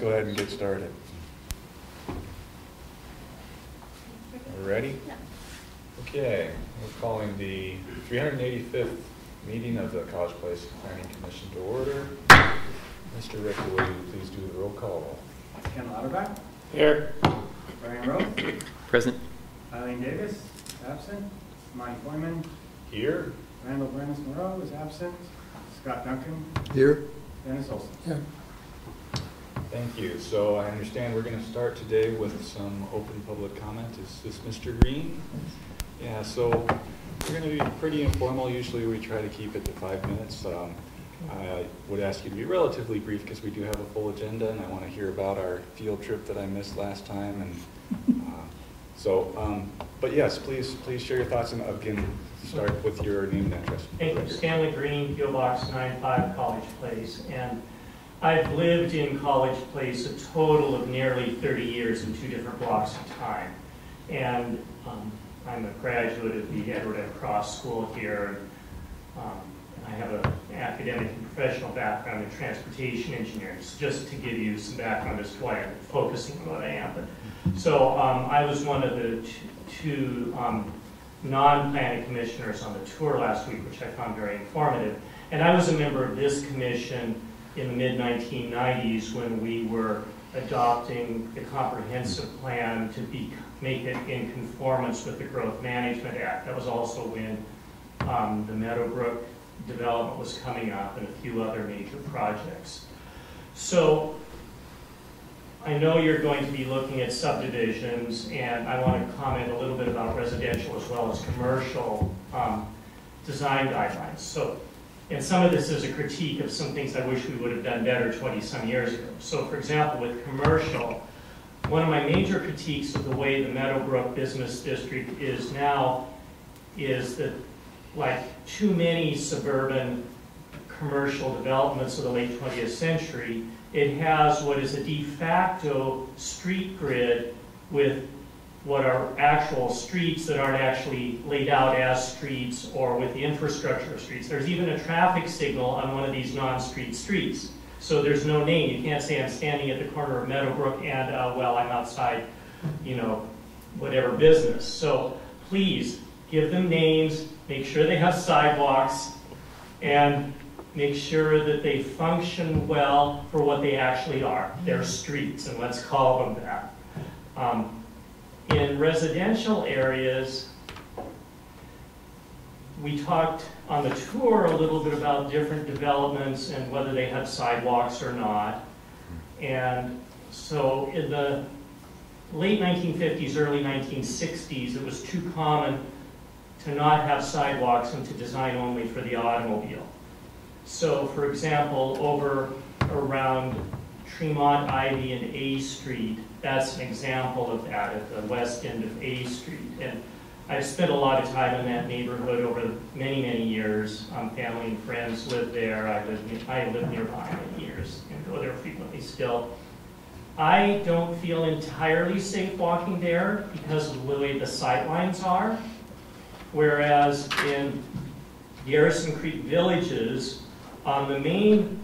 Go ahead and get started. Are we ready? Yeah. Okay, we're calling the 385th meeting of the College Place Planning Commission to order. Mr. Rick, will you please do the roll call? Ken Lauterbach, Here. Brian Rowe, Present. Eileen Davis, absent. Mike Foreman, Here? Randall Brenis Moreau is absent. Scott Duncan, Here? Dennis Olson. Yeah. Thank you. So I understand we're going to start today with some open public comment. Is this Mr. Green? Yeah, so we're going to be pretty informal. Usually we try to keep it to five minutes. Um, I would ask you to be relatively brief because we do have a full agenda and I want to hear about our field trip that I missed last time. And uh, so, um, but yes, please, please share your thoughts and again, start with your name and address. Thank you. Stanley Green, Field Box 95, College Place. And I've lived in College Place a total of nearly 30 years in two different blocks of time. And um, I'm a graduate of the Edward F. Cross School here. Um, I have an academic and professional background in transportation engineering, so just to give you some background as to why I'm focusing on what I am. But, so um, I was one of the two um, non-planning commissioners on the tour last week, which I found very informative. And I was a member of this commission in the mid-1990s when we were adopting the comprehensive plan to be, make it in conformance with the Growth Management Act. That was also when um, the Meadowbrook development was coming up and a few other major projects. So I know you're going to be looking at subdivisions, and I want to comment a little bit about residential as well as commercial um, design guidelines. So, and some of this is a critique of some things I wish we would have done better 20-some years ago. So for example, with commercial, one of my major critiques of the way the Meadowbrook Business District is now is that like too many suburban commercial developments of the late 20th century, it has what is a de facto street grid with what are actual streets that aren't actually laid out as streets or with the infrastructure of streets. There's even a traffic signal on one of these non-street streets. So there's no name. You can't say I'm standing at the corner of Meadowbrook and, uh, well, I'm outside, you know, whatever business. So please give them names, make sure they have sidewalks, and make sure that they function well for what they actually are. They're streets, and let's call them that. Um, in residential areas, we talked on the tour a little bit about different developments and whether they had sidewalks or not. And so in the late 1950s, early 1960s, it was too common to not have sidewalks and to design only for the automobile. So for example, over around Tremont, Ivy, and A Street, that's an example of that at the west end of A Street. And I've spent a lot of time in that neighborhood over many, many years. Um, family and friends live there. I live, I live nearby many years and go there frequently still. I don't feel entirely safe walking there because of the way the sight lines are. Whereas in Garrison Creek Villages, on the main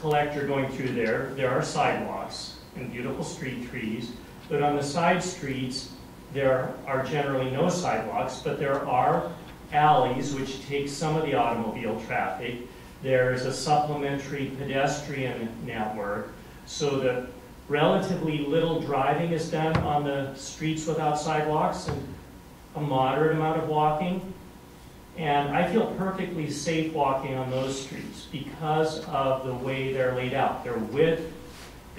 collector going through there, there are sidewalks and beautiful street trees, but on the side streets, there are generally no sidewalks, but there are alleys which take some of the automobile traffic. There's a supplementary pedestrian network so that relatively little driving is done on the streets without sidewalks and a moderate amount of walking. And I feel perfectly safe walking on those streets because of the way they're laid out. Their width,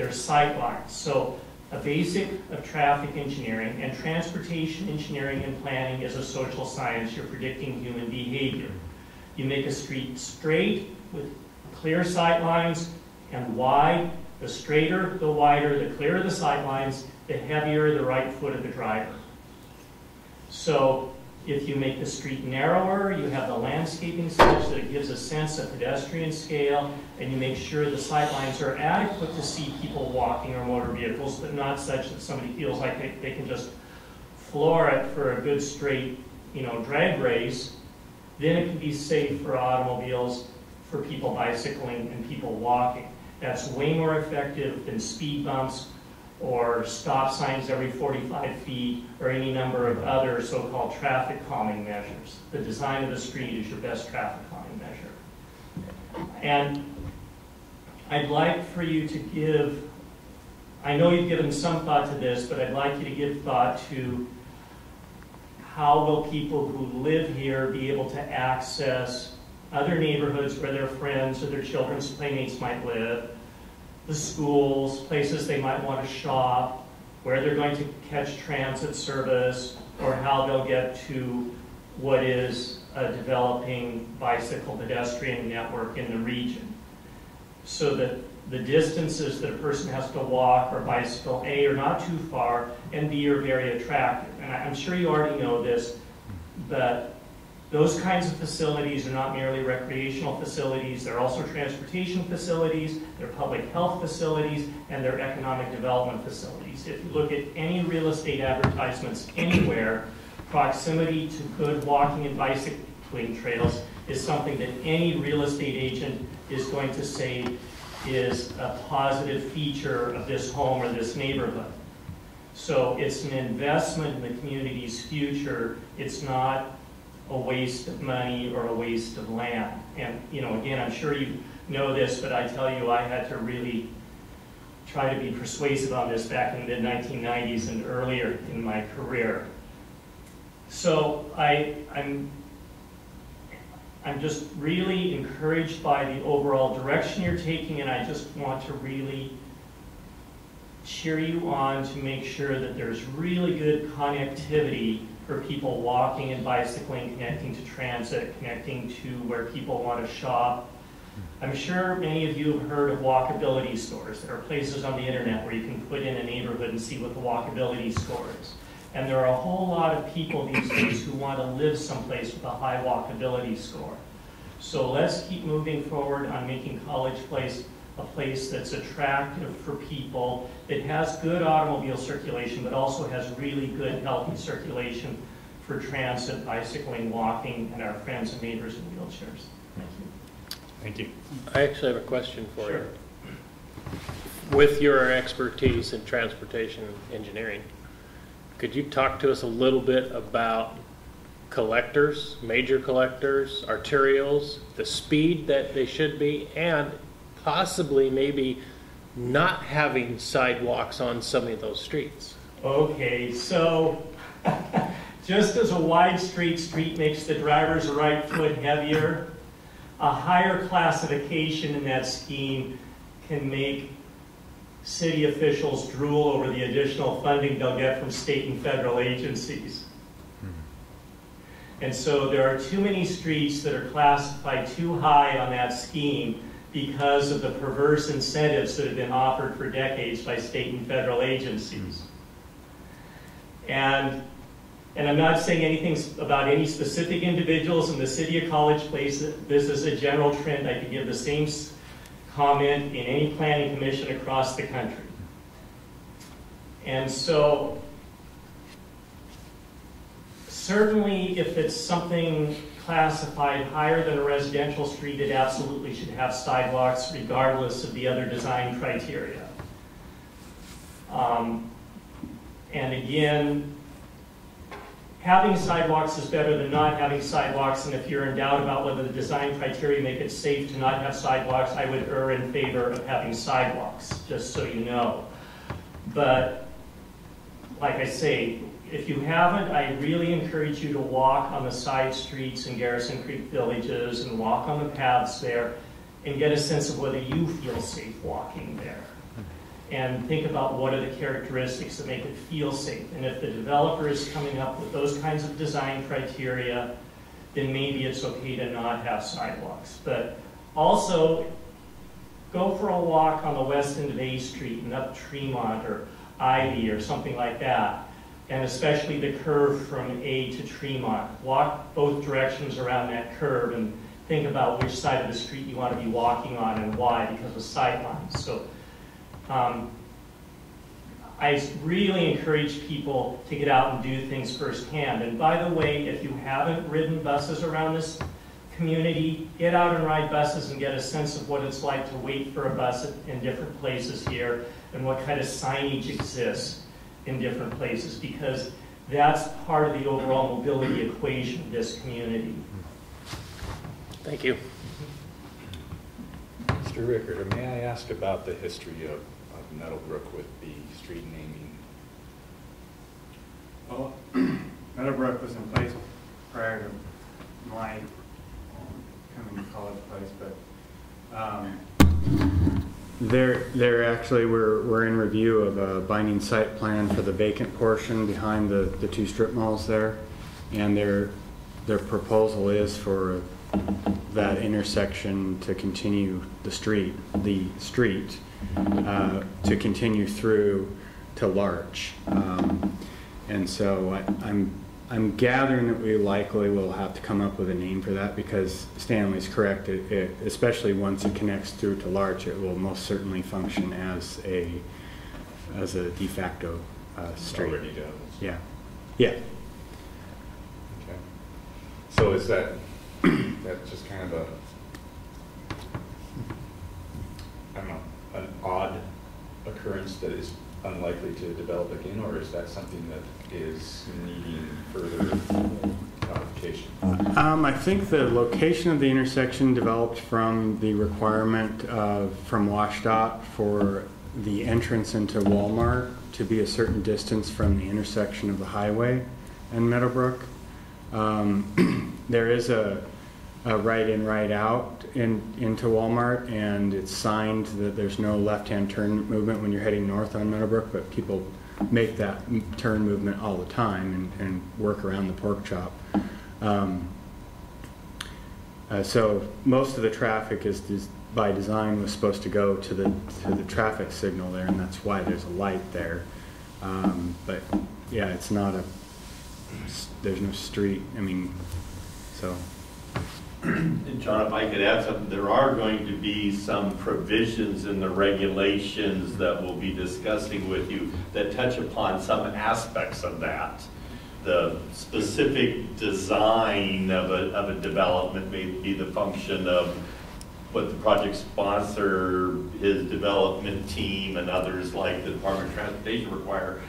their sight lines. So a basic of traffic engineering and transportation engineering and planning is a social science. You're predicting human behavior. You make a street straight with clear sight lines and wide. The straighter, the wider, the clearer the sight lines, the heavier the right foot of the driver. So if you make the street narrower, you have the landscaping such that it gives a sense of pedestrian scale, and you make sure the sight lines are adequate to see people walking or motor vehicles, but not such that somebody feels like they, they can just floor it for a good straight, you know, drag race, then it can be safe for automobiles, for people bicycling, and people walking. That's way more effective than speed bumps or stop signs every 45 feet or any number of other so-called traffic calming measures. The design of the street is your best traffic calming measure. And I'd like for you to give, I know you've given some thought to this, but I'd like you to give thought to how will people who live here be able to access other neighborhoods where their friends or their children's playmates might live, the schools, places they might want to shop, where they're going to catch transit service, or how they'll get to what is a developing bicycle pedestrian network in the region. So that the distances that a person has to walk or bicycle, A, are not too far, and B, are very attractive. And I'm sure you already know this, but those kinds of facilities are not merely recreational facilities, they're also transportation facilities, they're public health facilities, and they're economic development facilities. If you look at any real estate advertisements anywhere, proximity to good walking and bicycling trails is something that any real estate agent is going to say is a positive feature of this home or this neighborhood. So it's an investment in the community's future. It's not a waste of money or a waste of land. And, you know, again, I'm sure you know this, but I tell you, I had to really try to be persuasive on this back in the mid-1990s and earlier in my career. So I, I'm, I'm just really encouraged by the overall direction you're taking, and I just want to really cheer you on to make sure that there's really good connectivity for people walking and bicycling, connecting to transit, connecting to where people want to shop. I'm sure many of you have heard of walkability scores. There are places on the internet where you can put in a neighborhood and see what the walkability score is. And there are a whole lot of people these days who want to live someplace with a high walkability score. So let's keep moving forward on making College Place a place that's attractive for people, that has good automobile circulation, but also has really good healthy circulation for transit, bicycling, walking, and our friends and neighbors in wheelchairs. Thank you. Thank you. I actually have a question for Sure. you. With your expertise in transportation engineering, could you talk to us a little bit about collectors, major collectors, arterials, the speed that they should be, and possibly maybe not having sidewalks on some of those streets? Okay, so just as a wide street street makes the driver's right foot heavier, a higher classification in that scheme can make city officials drool over the additional funding they'll get from state and federal agencies. Hmm. And so there are too many streets that are classified too high on that scheme because of the perverse incentives that have been offered for decades by state and federal agencies. And, and I'm not saying anything about any specific individuals in the city of College Place. This is a general trend. I could give the same comment in any planning commission across the country. And so certainly if it's something classified higher than a residential street, it absolutely should have sidewalks regardless of the other design criteria. Um, And again, having sidewalks is better than not having sidewalks, and if you're in doubt about whether the design criteria make it safe to not have sidewalks, I would err in favor of having sidewalks, just so you know. But like I say, if you haven't, I really encourage you to walk on the side streets in Garrison Creek villages and walk on the paths there and get a sense of whether you feel safe walking there. And think about what are the characteristics that make it feel safe. And if the developer is coming up with those kinds of design criteria, then maybe it's okay to not have sidewalks. But also, go for a walk on the west end of A Street and up Tremont or Ivy or something like that. And especially the curve from A to Tremont. Walk both directions around that curve and think about which side of the street you want to be walking on and why, because of sight lines. So um, I really encourage people to get out and do things firsthand. And by the way, if you haven't ridden buses around this community, get out and ride buses and get a sense of what it's like to wait for a bus in different places here and what kind of signage exists in different places, because that's part of the overall mobility equation of this community. Thank you. Mr. Rickard, may I ask about the history of, of Meadowbrook with the street naming? Well, Meadowbrook was in place prior to my um, coming to college place, but, um, They're, they're actually, we're, we're in review of a binding site plan for the vacant portion behind the, the two strip malls there. And their, their proposal is for that intersection to continue the street, the street, uh, to continue through to Larch. Um, And so I- I'm, I'm gathering that we likely will have to come up with a name for that because Stanley's correct, it, it- especially once it connects through to Larch, it will most certainly function as a, as a de facto uh, street. Already does. Yeah, yeah. Okay. So is that, that's just kind of a, I don't know, an odd occurrence that is unlikely to develop again, or is that something that is needing further codification? Um, I think the location of the intersection developed from the requirement of, from WashDOT for the entrance into Walmart to be a certain distance from the intersection of the highway and Meadowbrook. Um, There is a, a right-in, right-out in, into Walmart, and it's signed that there's no left-hand turn movement when you're heading north on Meadowbrook, but people make that turn movement all the time and, and work around the pork chop. Um, uh, So most of the traffic is, by design was supposed to go to the, to the traffic signal there, and that's why there's a light there. Um, But, yeah, it's not a there's no street, I mean, so, And John, if I could add something, there are going to be some provisions in the regulations that we'll be discussing with you that touch upon some aspects of that. The specific design of a, of a development may be the function of what the project sponsor, his development team, and others like the Department of Transportation require.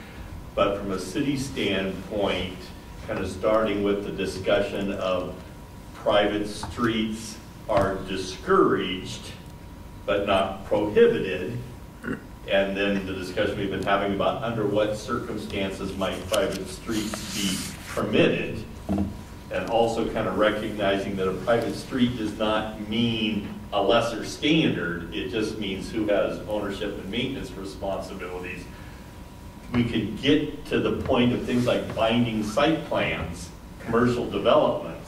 But from a city standpoint, kind of starting with the discussion of private streets are discouraged, but not prohibited. And then the discussion we've been having about under what circumstances might private streets be permitted. And also kind of recognizing that a private street does not mean a lesser standard. It just means who has ownership and maintenance responsibilities. We could get to the point of things like binding site plans, commercial developments,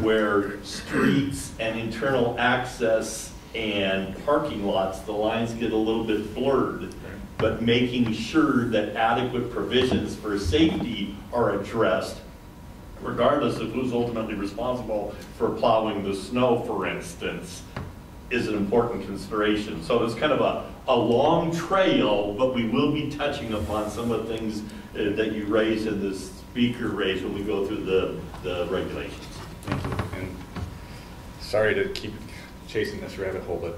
where streets and internal access and parking lots, the lines get a little bit blurred, but making sure that adequate provisions for safety are addressed, regardless of who's ultimately responsible for plowing the snow, for instance, is an important consideration. So it's kind of a, a long trail, but we will be touching upon some of the things uh, that you raised and the speaker raised when we go through the, the regulations. Thank you. And sorry to keep chasing this rabbit hole, but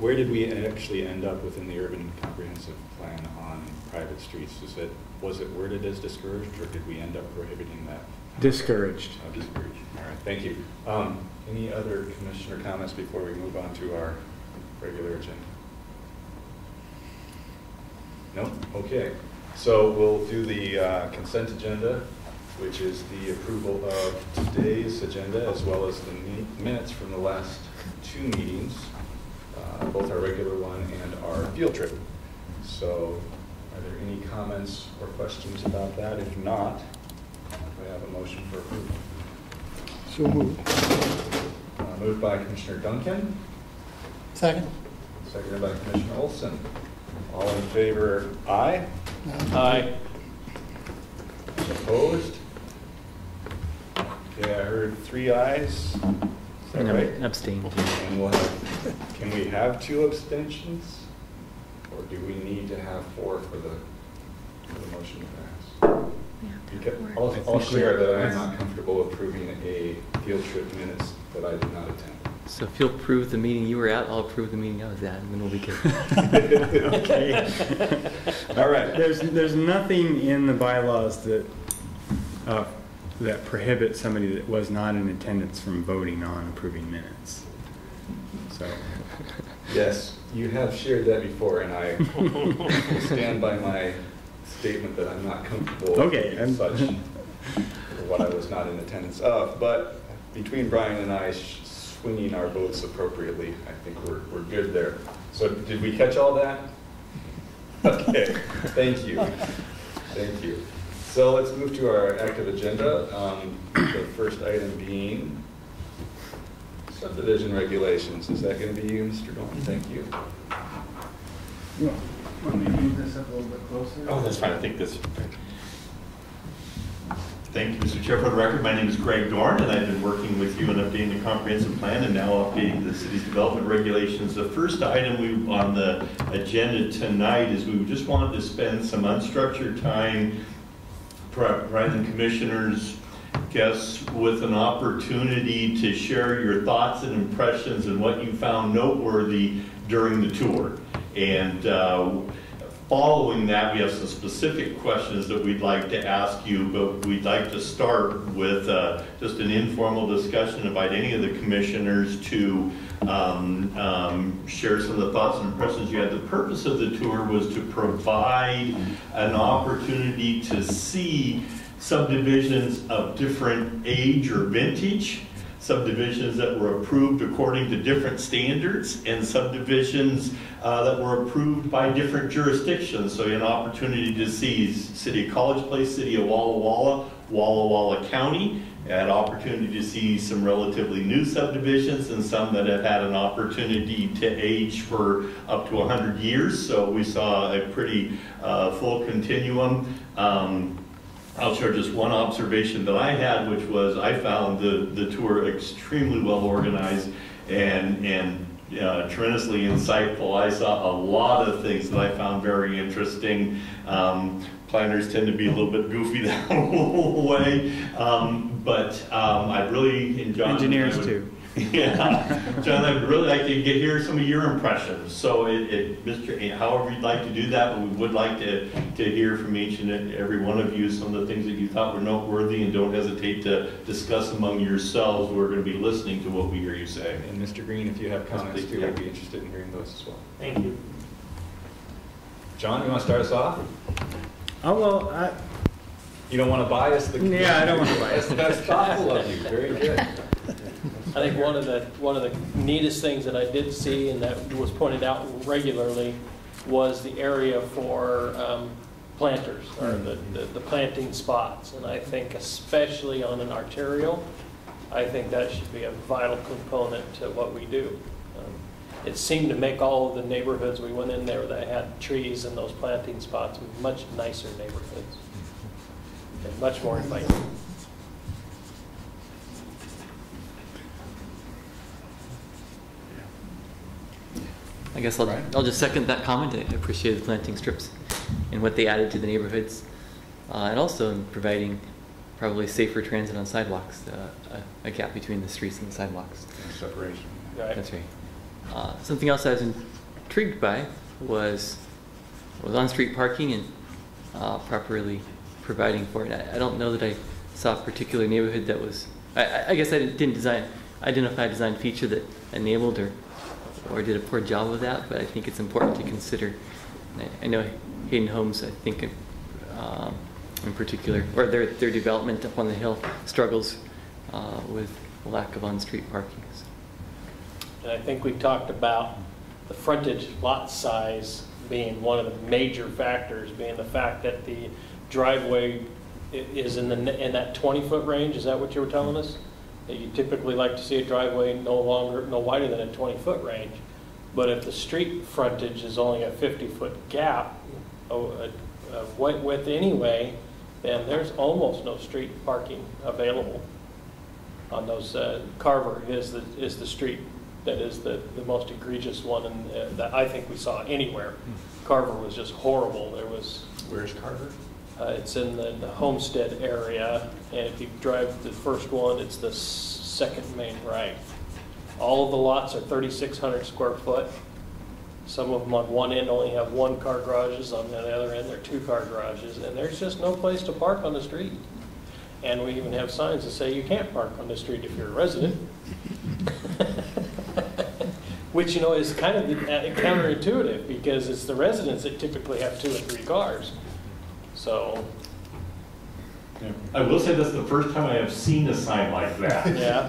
where did we actually end up within the urban comprehensive plan on private streets? Is it, was it worded as discouraged, or did we end up prohibiting that? discouraged. Oh, discouraged. All right, thank you. Um, Any other commissioner comments before we move on to our regular agenda? No? Okay. So we'll do the uh, consent agenda, which is the approval of today's agenda as well as the minutes from the last two meetings, uh, both our regular one and our field trip. So are there any comments or questions about that? If not, we have a motion for approval. So moved. Uh, Moved by Commissioner Duncan, Second? seconded by Commissioner Olson. All in favor, aye? Aye. Opposed? Okay, I heard three ayes. Is that right? Abstain. And we'll have, can we have two abstentions? Or do we need to have four for the, for the motion to pass? Because- I'll, I'll share that I'm not comfortable approving a field trip minutes that I did not attend. So if you'll approve the meeting you were at, I'll approve the meeting I was at, and then we'll be good. Okay. All right. There's, there's nothing in the bylaws that, uh, that prohibits somebody that was not in attendance from voting on approving minutes. So, Yes, you have shared that before, and I stand by my statement that I'm not comfortable Okay, with and- such, what I was not in attendance of. But between Brian and I swinging our votes appropriately, I think we're, we're good there. So did we catch all that? Okay, thank you. Thank you. So let's move to our active agenda. Um, The first item being subdivision regulations. Is that going to be you, Mr. Dorn? Thank you. you want want me to move this up a little bit closer? Oh, that's fine, I think this. Thank you, Mr. Chair. For the record, my name is Greg Dorn, and I've been working with you in updating the comprehensive plan and now updating the city's development regulations. The first item we, on the agenda tonight is we just wanted to spend some unstructured time providing commissioners, guests with an opportunity to share your thoughts and impressions and what you found noteworthy during the tour. And uh, following that, we have some specific questions that we'd like to ask you, but we'd like to start with uh, just an informal discussion, invite any of the commissioners to um, um, share some of the thoughts and impressions you had. The purpose of the tour was to provide an opportunity to see subdivisions of different age or vintage, subdivisions that were approved according to different standards, and subdivisions uh, that were approved by different jurisdictions. So an opportunity to see City of College Place, City of Walla Walla, Walla Walla County, had opportunity to see some relatively new subdivisions and some that have had an opportunity to age for up to 100 years. So we saw a pretty uh, full continuum. Um, I'll share just one observation that I had, which was I found the, the tour extremely well organized and, and uh, tremendously insightful. I saw a lot of things that I found very interesting. Um, planners tend to be a little bit goofy that way, um, but um, I really enjoyed. Engineers would- too. yeah, John, I'd really like to get hear some of your impressions. So, it, it, Mr. However you'd like to do that, but we would like to to hear from each and every one of you some of the things that you thought were noteworthy, and don't hesitate to discuss among yourselves. We're going to be listening to what we hear you say. And Mr. Green, if you have comments please, too, yeah. I'd be interested in hearing those as well. Thank you. John, you want to start us off? Oh, well, I, You don't want to bias the. Yeah, I don't wanna bias That's that's thoughtful of you, very good. I think one of the, one of the neatest things that I did see and that was pointed out regularly was the area for um, planters, or the, the- the planting spots. And I think especially on an arterial, I think that should be a vital component to what we do. Um, It seemed to make all of the neighborhoods we went in there that had trees and those planting spots much nicer neighborhoods. And much more inviting. I guess I'll, Brian? I'll just second that comment. I appreciate the planting strips and what they added to the neighborhoods. Uh, and also in providing probably safer transit on sidewalks, uh, a, a gap between the streets and the sidewalks. Separation. Right. That's right. Uh, something else I was intrigued by was was on-street parking and uh, properly providing for it. I, don't know that I saw a particular neighborhood that was. I- I, guess I didn't design identify a design feature that enabled or or did a poor job of that. But I think it's important to consider. I, I know Hayden Homes. I think. Um, in particular, or their, their development up on the hill struggles uh, with lack of on-street parking. So. And I think we talked about the frontage lot size being one of the major factors, being the fact that the driveway i- is in the, in that 20-foot range, is that what you were telling us? That you typically like to see a driveway no longer, no wider than a 20-foot range. But if the street frontage is only a 50-foot gap, oh, a wi- width anyway, then there's almost no street parking available on those, uh, Carver is the, is the street that is the, the most egregious one and uh, that I think we saw anywhere. Carver was just horrible. There was, Where's Carver? Uh, it's in the the Homestead area, and if you drive the first one, it's the second main right. All of the lots are 3,600 square foot. Some of them on one end only have one car garages, on the other end they're two car garages, and there's just no place to park on the street. And we even have signs that say you can't park on the street if you're a resident. Which, you know, is kind of uh, counterintuitive, because it's the residents that typically have two or three cars. So, I will say this is the first time I have seen a sign like that. yeah,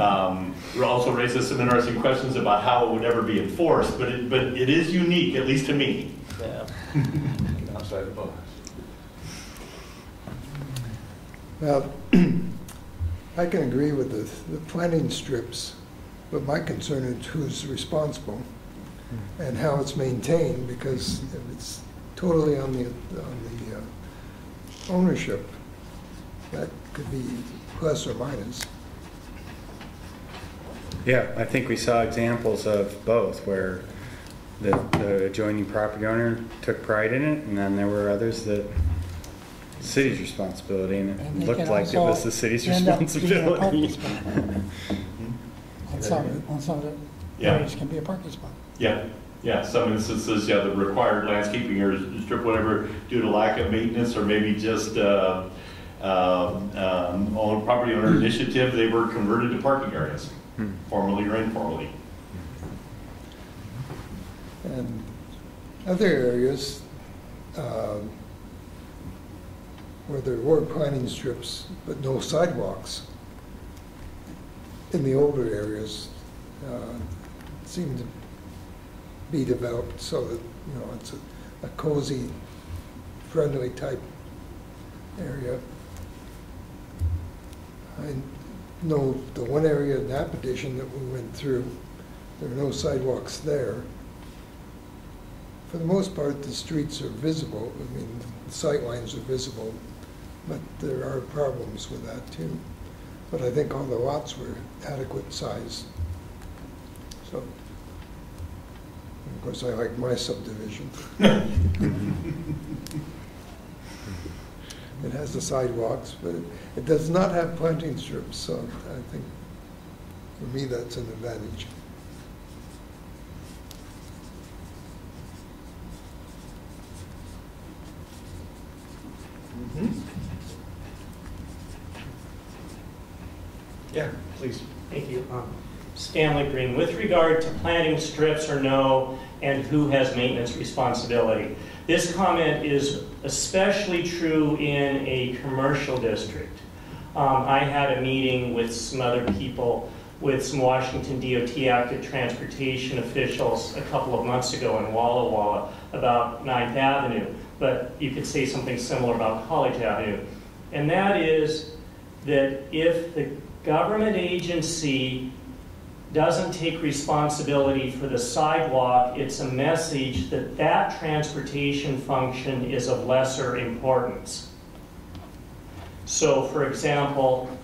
Um, It also raises some interesting questions about how it would ever be enforced, but it, but it is unique, at least to me. yeah. Outside the box. Well, I can agree with the, the planting strips, but my concern is who's responsible and how it's maintained, because if it's totally on the, on the ownership, that could be plus or minus. Yeah, I think we saw examples of both, where the, the adjoining property owner took pride in it, and then there were others that city's responsibility, and And it they looked can like it also was the city's end up being a parking responsibility. spot. On some, on some of the Yeah. areas can be a parking spot. Yeah, yeah, some instances, yeah, the required landscaping or strip whatever due to lack of maintenance or maybe just, uh, um, um, on property owner initiative, they were converted to parking areas, Hmm. formally or informally. And other areas, um, where there were planting strips, but no sidewalks, in the older areas, uh, seem to be developed so that, you know, it's a- a cozy, friendly type area. I know the one area in that petition that we went through, there are no sidewalks there. For the most part, the streets are visible, I mean, the sightlines are visible, but there are problems with that too. But I think all the lots were adequate size. So, of course, I like my subdivision. It has the sidewalks, but it, it does not have planting strips, so I think, for me, that's an advantage. Yeah, please. Thank you. Um, Stanley Green, with regard to planting strips or no, and who has maintenance responsibility. This comment is especially true in a commercial district. Um, I had a meeting with some other people, with some Washington DOT active transportation officials a couple of months ago in Walla Walla about Ninth Avenue, but you could say something similar about College Avenue. And that is that if the government agency doesn't take responsibility for the sidewalk, it's a message that that transportation function is of lesser importance. So, for example,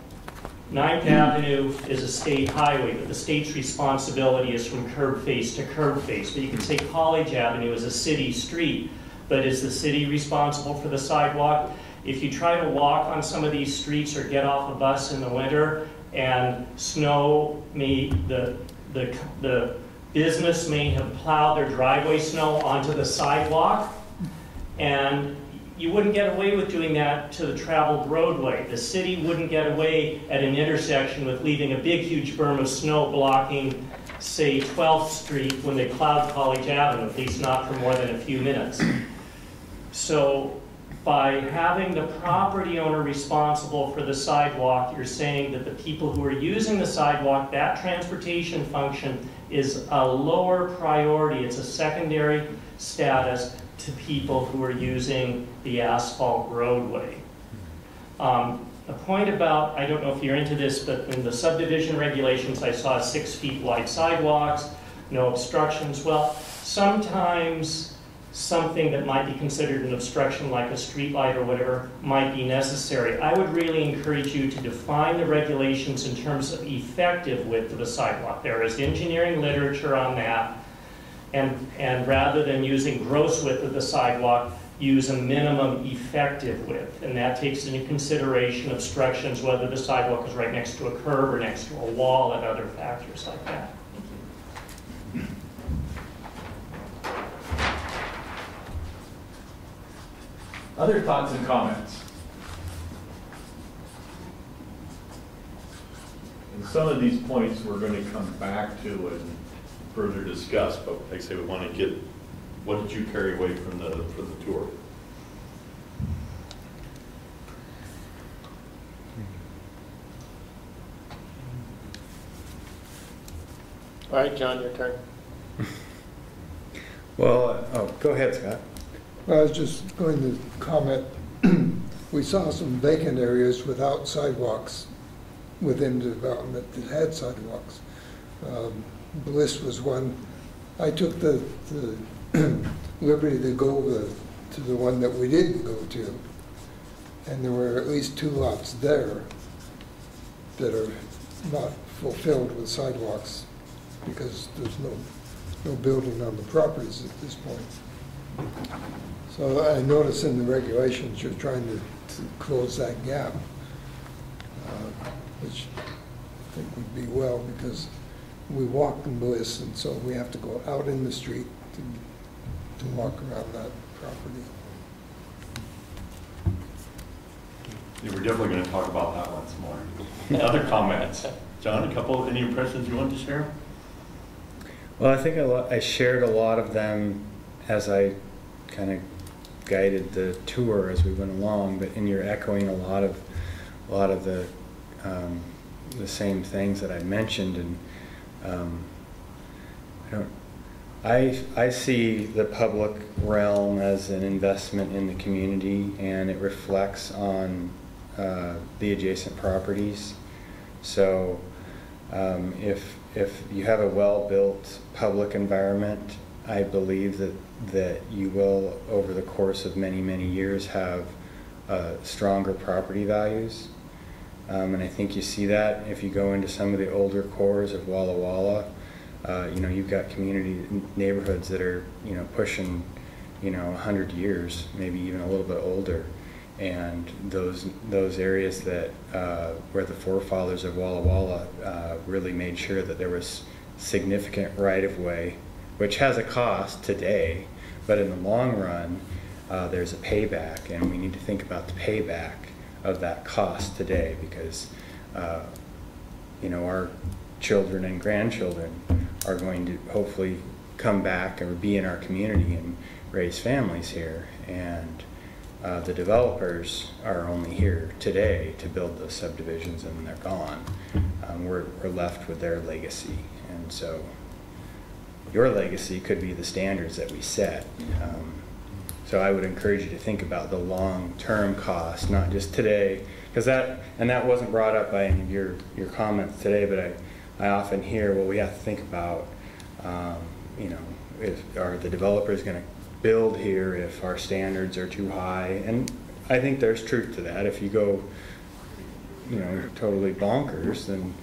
Ninth Avenue is a state highway, but the state's responsibility is from curb face to curb face. But you could say College Avenue is a city street, but is the city responsible for the sidewalk? If you try to walk on some of these streets or get off a bus in the winter and snow may, the, the, the business may have plowed their driveway snow onto the sidewalk, and you wouldn't get away with doing that to the traveled roadway. The city wouldn't get away at an intersection with leaving a big, huge berm of snow blocking, say, 12th Street when they plowed College Avenue, at least not for more than a few minutes. So by having the property owner responsible for the sidewalk, you're saying that the people who are using the sidewalk, that transportation function is a lower priority. It's a secondary status to people who are using the asphalt roadway. Um, a point about, I don't know if you're into this, but in the subdivision regulations, I saw six feet wide sidewalks, no obstructions. Well, sometimes something that might be considered an obstruction like a street light or whatever might be necessary. I would really encourage you to define the regulations in terms of effective width of a sidewalk. There is engineering literature on that. And, and rather than using gross width of the sidewalk, use a minimum effective width, and that takes into consideration obstructions, whether the sidewalk is right next to a curb or next to a wall, and other factors like that. Other thoughts and comments? And some of these points we're going to come back to and further discuss, but like I say, we want to get, what did you carry away from the, from the tour? All right, John, your turn. Well, uh, oh, go ahead, Scott. I was just going to comment, we saw some vacant areas without sidewalks within the development that had sidewalks. Um, Bliss was one, I took the, the liberty to go the- to the one that we didn't go to. And there were at least two lots there that are not fulfilled with sidewalks because there's no, no building on the properties at this point. So I notice in the regulations, you're trying to, to close that gap, uh, which I think would be well, because we walk in Bliss, and so we have to go out in the street to, to walk around that property. Yeah, we're definitely going to talk about that once more. Other comments? John, a couple, any impressions you want to share? Well, I think I, I shared a lot of them as I kind of guided the tour as we went along, but and you're echoing a lot of a lot of the um, the same things that I mentioned, and um, I don't. I I see the public realm as an investment in the community, and it reflects on uh, the adjacent properties. So um, if, if you have a well-built public environment, I believe that, that you will, over the course of many, many years, have uh, stronger property values. Um, and I think you see that if you go into some of the older cores of Walla Walla. Uh, you know, you've got community neighborhoods that are, you know, pushing, you know, 100 years, maybe even a little bit older and those those areas that uh, where the forefathers of Walla Walla uh, really made sure that there was significant right of way, which has a cost today, but in the long run, uh, there's a payback, and we need to think about the payback of that cost today because uh, you know our children and grandchildren are going to hopefully come back or be in our community and raise families here and uh, the developers are only here today to build the subdivisions and they're gone. Um, we're, we're left with their legacy. And so your legacy could be the standards that we set. Um, so I would encourage you to think about the long-term cost, not just today, because that, and that wasn't brought up by any of your, your comments today, but I, I often hear, well, we have to think about, um, you know, if, are the developers going to build here if our standards are too high. And I think there's truth to that. If you go, you know, totally bonkers, then,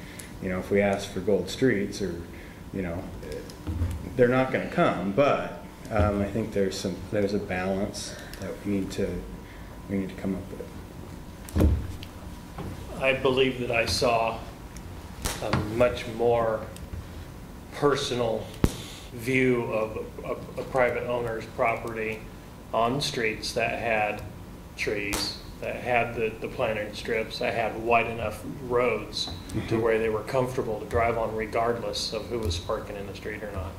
you know, if we ask for gold streets or, you know, they're not going to come. But um, I think there's some there's a balance that we need to we need to come up with. I believe that I saw a much more personal view of a, a private owner's property on streets that had trees, that had the, the planted strips, that had wide enough roads to where they were comfortable to drive on regardless of who was parking in the street or not.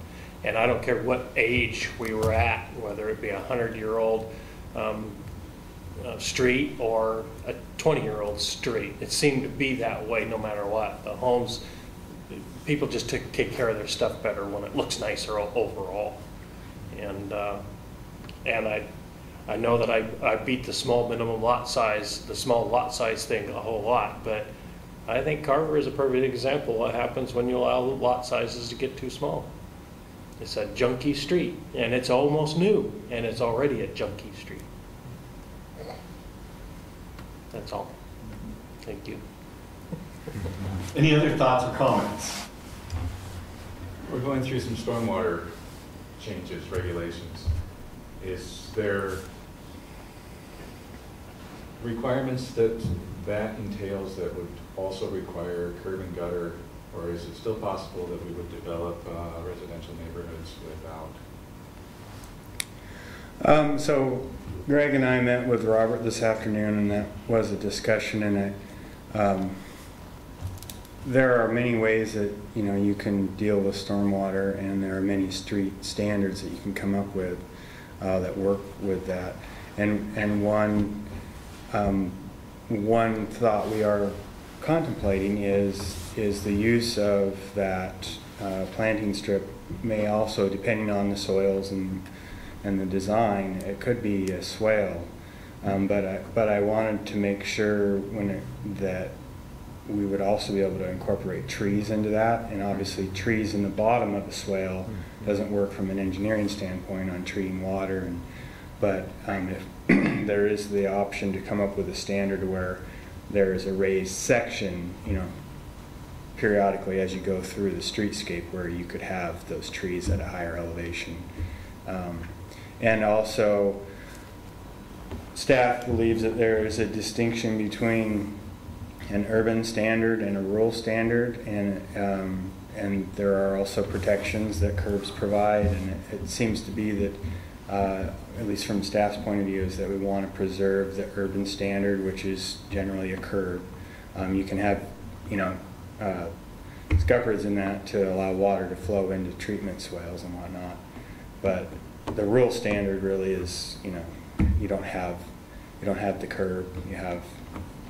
And I don't care what age we were at, whether it be a hundred-year-old um, uh, street or a 20-year-old street. It seemed to be that way no matter what. The homes, people just took, take care of their stuff better when it looks nicer overall. And, uh, and I, I know that I, I beat the small minimum lot size, the small lot size thing a whole lot, but I think Carver is a perfect example of what happens when you allow lot sizes to get too small. It's a junky street, and it's almost new, and it's already a junky street. That's all. Thank you. Any other thoughts or comments? We're going through some stormwater changes, regulations. Is there requirements that that entails that would also require curb and gutter, or is it still possible that we would develop uh, residential neighborhoods without? Um, so Greg and I met with Robert this afternoon and that was a discussion and um, there are many ways that, you know, you can deal with stormwater and there are many street standards that you can come up with, uh, that work with that. And, and one, um, one thought we are contemplating is, is the use of that, uh, planting strip may also, depending on the soils and and the design, it could be a swale. Um, but I, but I wanted to make sure when it, that we would also be able to incorporate trees into that. And obviously trees in the bottom of the swale doesn't work from an engineering standpoint on treating water. And, but um, if there is the option to come up with a standard where there is a raised section, you know, periodically as you go through the streetscape where you could have those trees at a higher elevation. Um, and also, staff believes that there is a distinction between an urban standard and a rural standard, and um, and there are also protections that curbs provide, and it, it seems to be that, uh, at least from staff's point of view, is that we want to preserve the urban standard, which is generally a curb. Um, you can have, you know, uh, scuppers in that to allow water to flow into treatment swales and whatnot, but the rural standard really is, you know, you don't have, you don't have the curb, you have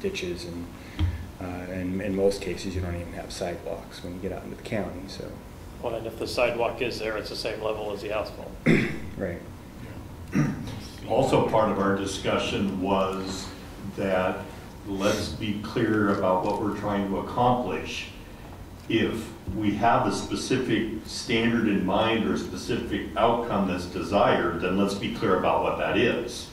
ditches and, uh, and in most cases, you don't even have sidewalks when you get out into the county, so, Well, and if the sidewalk is there, it's the same level as the asphalt. right. Also, part of our discussion was that let's be clear about what we're trying to accomplish. If we have a specific standard in mind or a specific outcome that's desired, then let's be clear about what that is.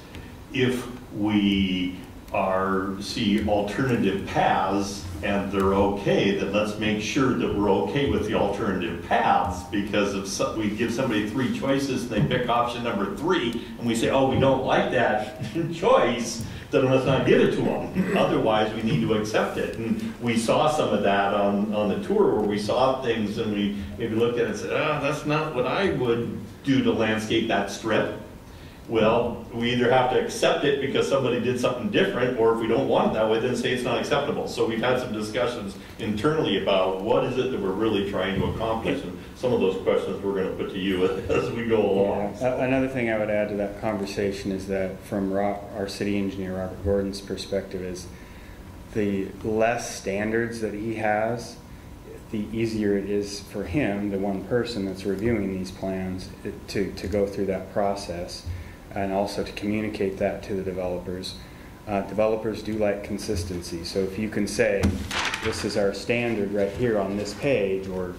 If we are, see alternative paths and they're okay, then let's make sure that we're okay with the alternative paths because if so- we give somebody three choices and they pick option number three and we say, oh, we don't like that choice, then let's not give it to them. Otherwise, we need to accept it. And we saw some of that on, on the tour where we saw things and we maybe looked at it and said, ah, that's not what I would do to landscape that strip. Well, we either have to accept it because somebody did something different, or if we don't want it that way, then say it's not acceptable. So we've had some discussions internally about what is it that we're really trying to accomplish, and some of those questions we're gonna put to you as we go along. Yeah. Another thing I would add to that conversation is that from Ro- our city engineer, Robert Gordon's perspective is the less standards that he has, the easier it is for him, the one person that's reviewing these plans, to, to go through that process and also to communicate that to the developers. Uh, developers do like consistency, so if you can say, this is our standard right here on this page, or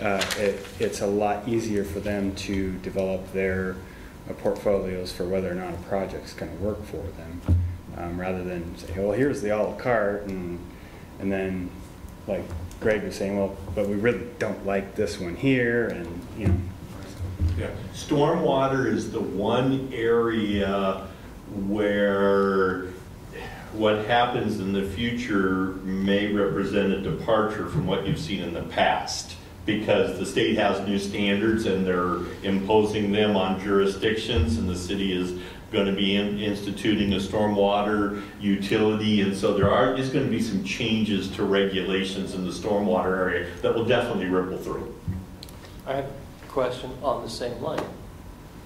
uh, it, it's a lot easier for them to develop their uh, portfolios for whether or not a project's going to work for them, um, rather than say, well, here's the à la carte, and, and then, like Greg was saying, well, but we really don't like this one here, and, you know, Yeah. Stormwater is the one area where what happens in the future may represent a departure from what you've seen in the past. Because the state has new standards and they're imposing them on jurisdictions and the city is gonna be in- instituting a stormwater utility. And so there are, is gonna be some changes to regulations in the stormwater area that will definitely ripple through. I question on the same line.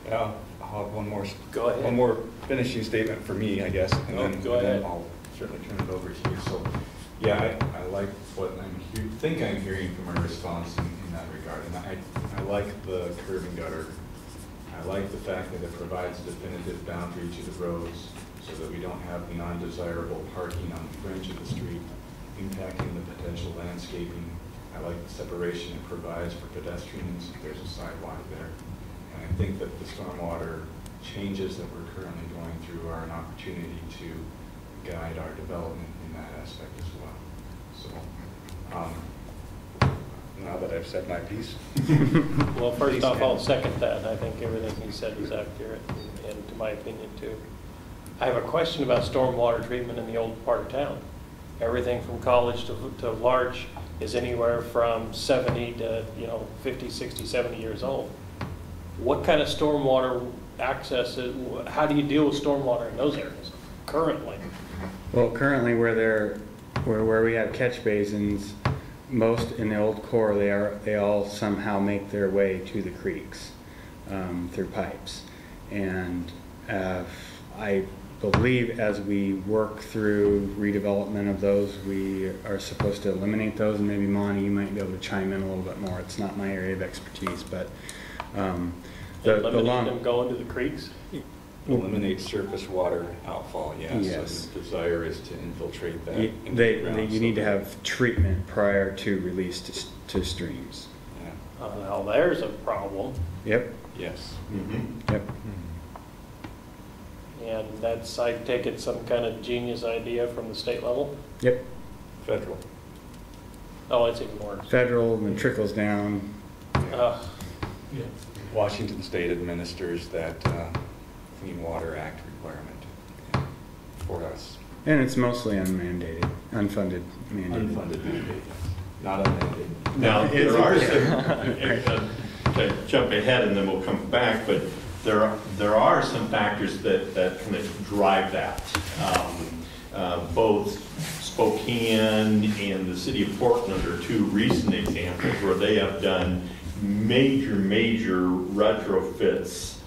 Yeah, I'll have one more. Go ahead. One more finishing statement for me, I guess, and Oh, then, go and then. I'll certainly turn it over to you. So, yeah, I, I like what I'm, think I'm hearing from our response in, in that regard. And I, I like the curb and gutter. I like the fact that it provides a definitive boundary to the roads so that we don't have the undesirable parking on the fringe of the street impacting the potential landscaping. I like the separation it provides for pedestrians there's a sidewalk there. And I think that the stormwater changes that we're currently going through are an opportunity to guide our development in that aspect as well. So, um, now that I've said my piece. Well, first Please, off, I'll second that. I think everything he said is accurate, and to my opinion, too. I have a question about stormwater treatment in the old part of town. Everything from college to, to large is anywhere from 70 to, you know, 50, 60, 70 years old. What kind of stormwater access, is- how do you deal with stormwater in those areas currently? Well, currently where they're, where, where we have catch basins, most in the old core, they are, they all somehow make their way to the creeks, um, through pipes. And, uh, I believe as we work through redevelopment of those, we are supposed to eliminate those, and maybe Monty, you might be able to chime in a little bit more. It's not my area of expertise, but, um, the, the Eliminate long. them going to the creeks? Eliminate surface water outfall, yes. Yes. And the desire is to infiltrate that. You- They, the they- you so need to have treatment prior to release to, to streams. Yeah. Uh, Now, there's a problem, Yep, Yes. Mhm. yep. And that's, I take it, some kind of genius idea from the state level? Yep, Federal. Oh, it's even worse. federal and trickles down. Ugh. Washington State administers that uh, Clean Water Act requirement for us. And it's mostly unmandated, unfunded mandated. Unfunded mandate, not unmandated. Now, It's- there are some, uh, to jump ahead and then we'll come back, but there, are- there are some factors that, that kind of drive that. Um, uh, Both Spokane and the city of Portland are two recent examples where they have done major, major retrofits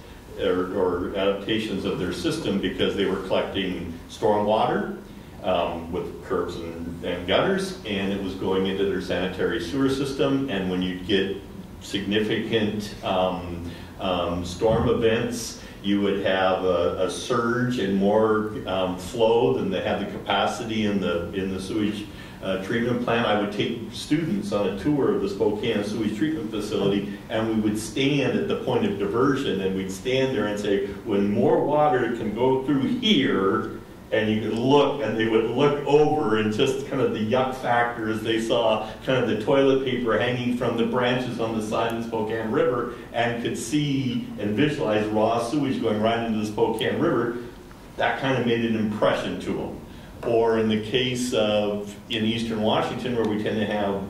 or, or adaptations of their system because they were collecting stormwater um, with curbs and, and gutters, and it was going into their sanitary sewer system. And when you get significant um, um, storm events, you would have a, a surge and more um, flow than they have the capacity in the in the sewage uh, treatment plant. I would take students on a tour of the Spokane sewage treatment facility, and we would stand at the point of diversion, and we'd stand there and say, when more water can go through here, and you could look, and they would look over, and just kind of the yuck factor as they saw kind of the toilet paper hanging from the branches on the side of the Spokane River, and could see and visualize raw sewage going right into the Spokane River. That kind of made an impression to them. Or in the case of in eastern Washington, where we tend to have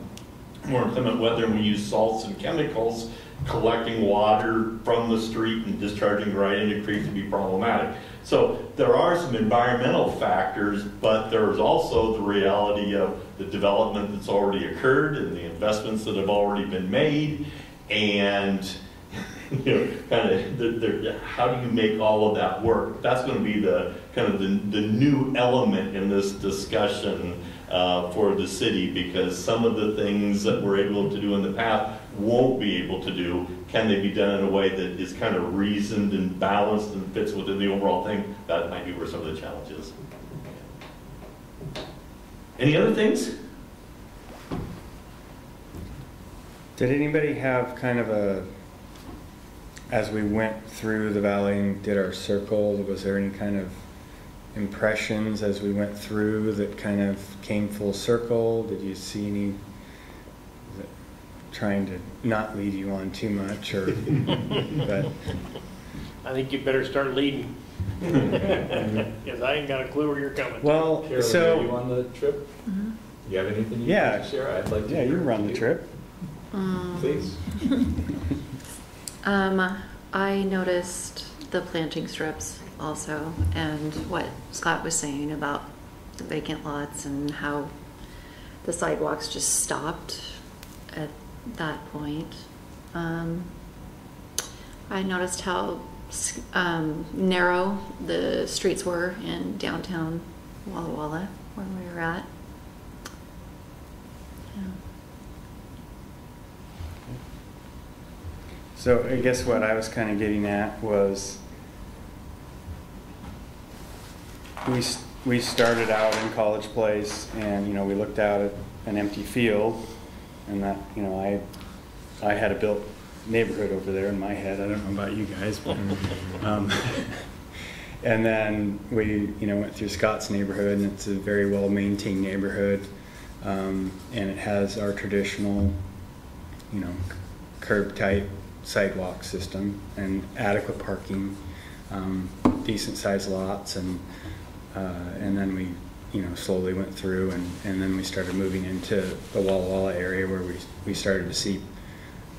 more inclement weather and we use salts and chemicals, collecting water from the street and discharging right into creeks would be problematic. So there are some environmental factors, but there's also the reality of the development that's already occurred and the investments that have already been made. And you know, kind of, how do you make all of that work? That's going to be the kind of the, the new element in this discussion uh, for the city because some of the things that we're able to do in the past won't be able to do. Can they be done in a way that is kind of reasoned and balanced and fits within the overall thing? That might be where some of the challenge is. Any other things? Did anybody have kind of a, as we went through the valley and did our circle, was there any kind of impressions as we went through that kind of came full circle? Did you see any, trying to not lead you on too much or, but, I think you better start leading. Because I ain't got a clue where you're coming. well, Carolyn, are you on the trip? You have anything you'd Yeah. like to share? I'd like to. yeah, you hear run the you. trip. Please. Um, I noticed the planting strips also, and what Scott was saying about the vacant lots and how the sidewalks just stopped at that point. Um, I noticed how um, narrow the streets were in downtown Walla Walla, where we were at. So I guess what I was kind of getting at was we, we started out in College Place and, you know, we looked out at an empty field and that, you know, I, I had a built neighborhood over there in my head. I don't know about you guys, but, um, and then we, you know, went through Scott's neighborhood and it's a very well maintained neighborhood. Um, and it has our traditional, you know, curb type sidewalk system and adequate parking. Um, decent sized lots and, uh, and then we, you know, slowly went through and, and then we started moving into the Walla Walla area where we, we started to see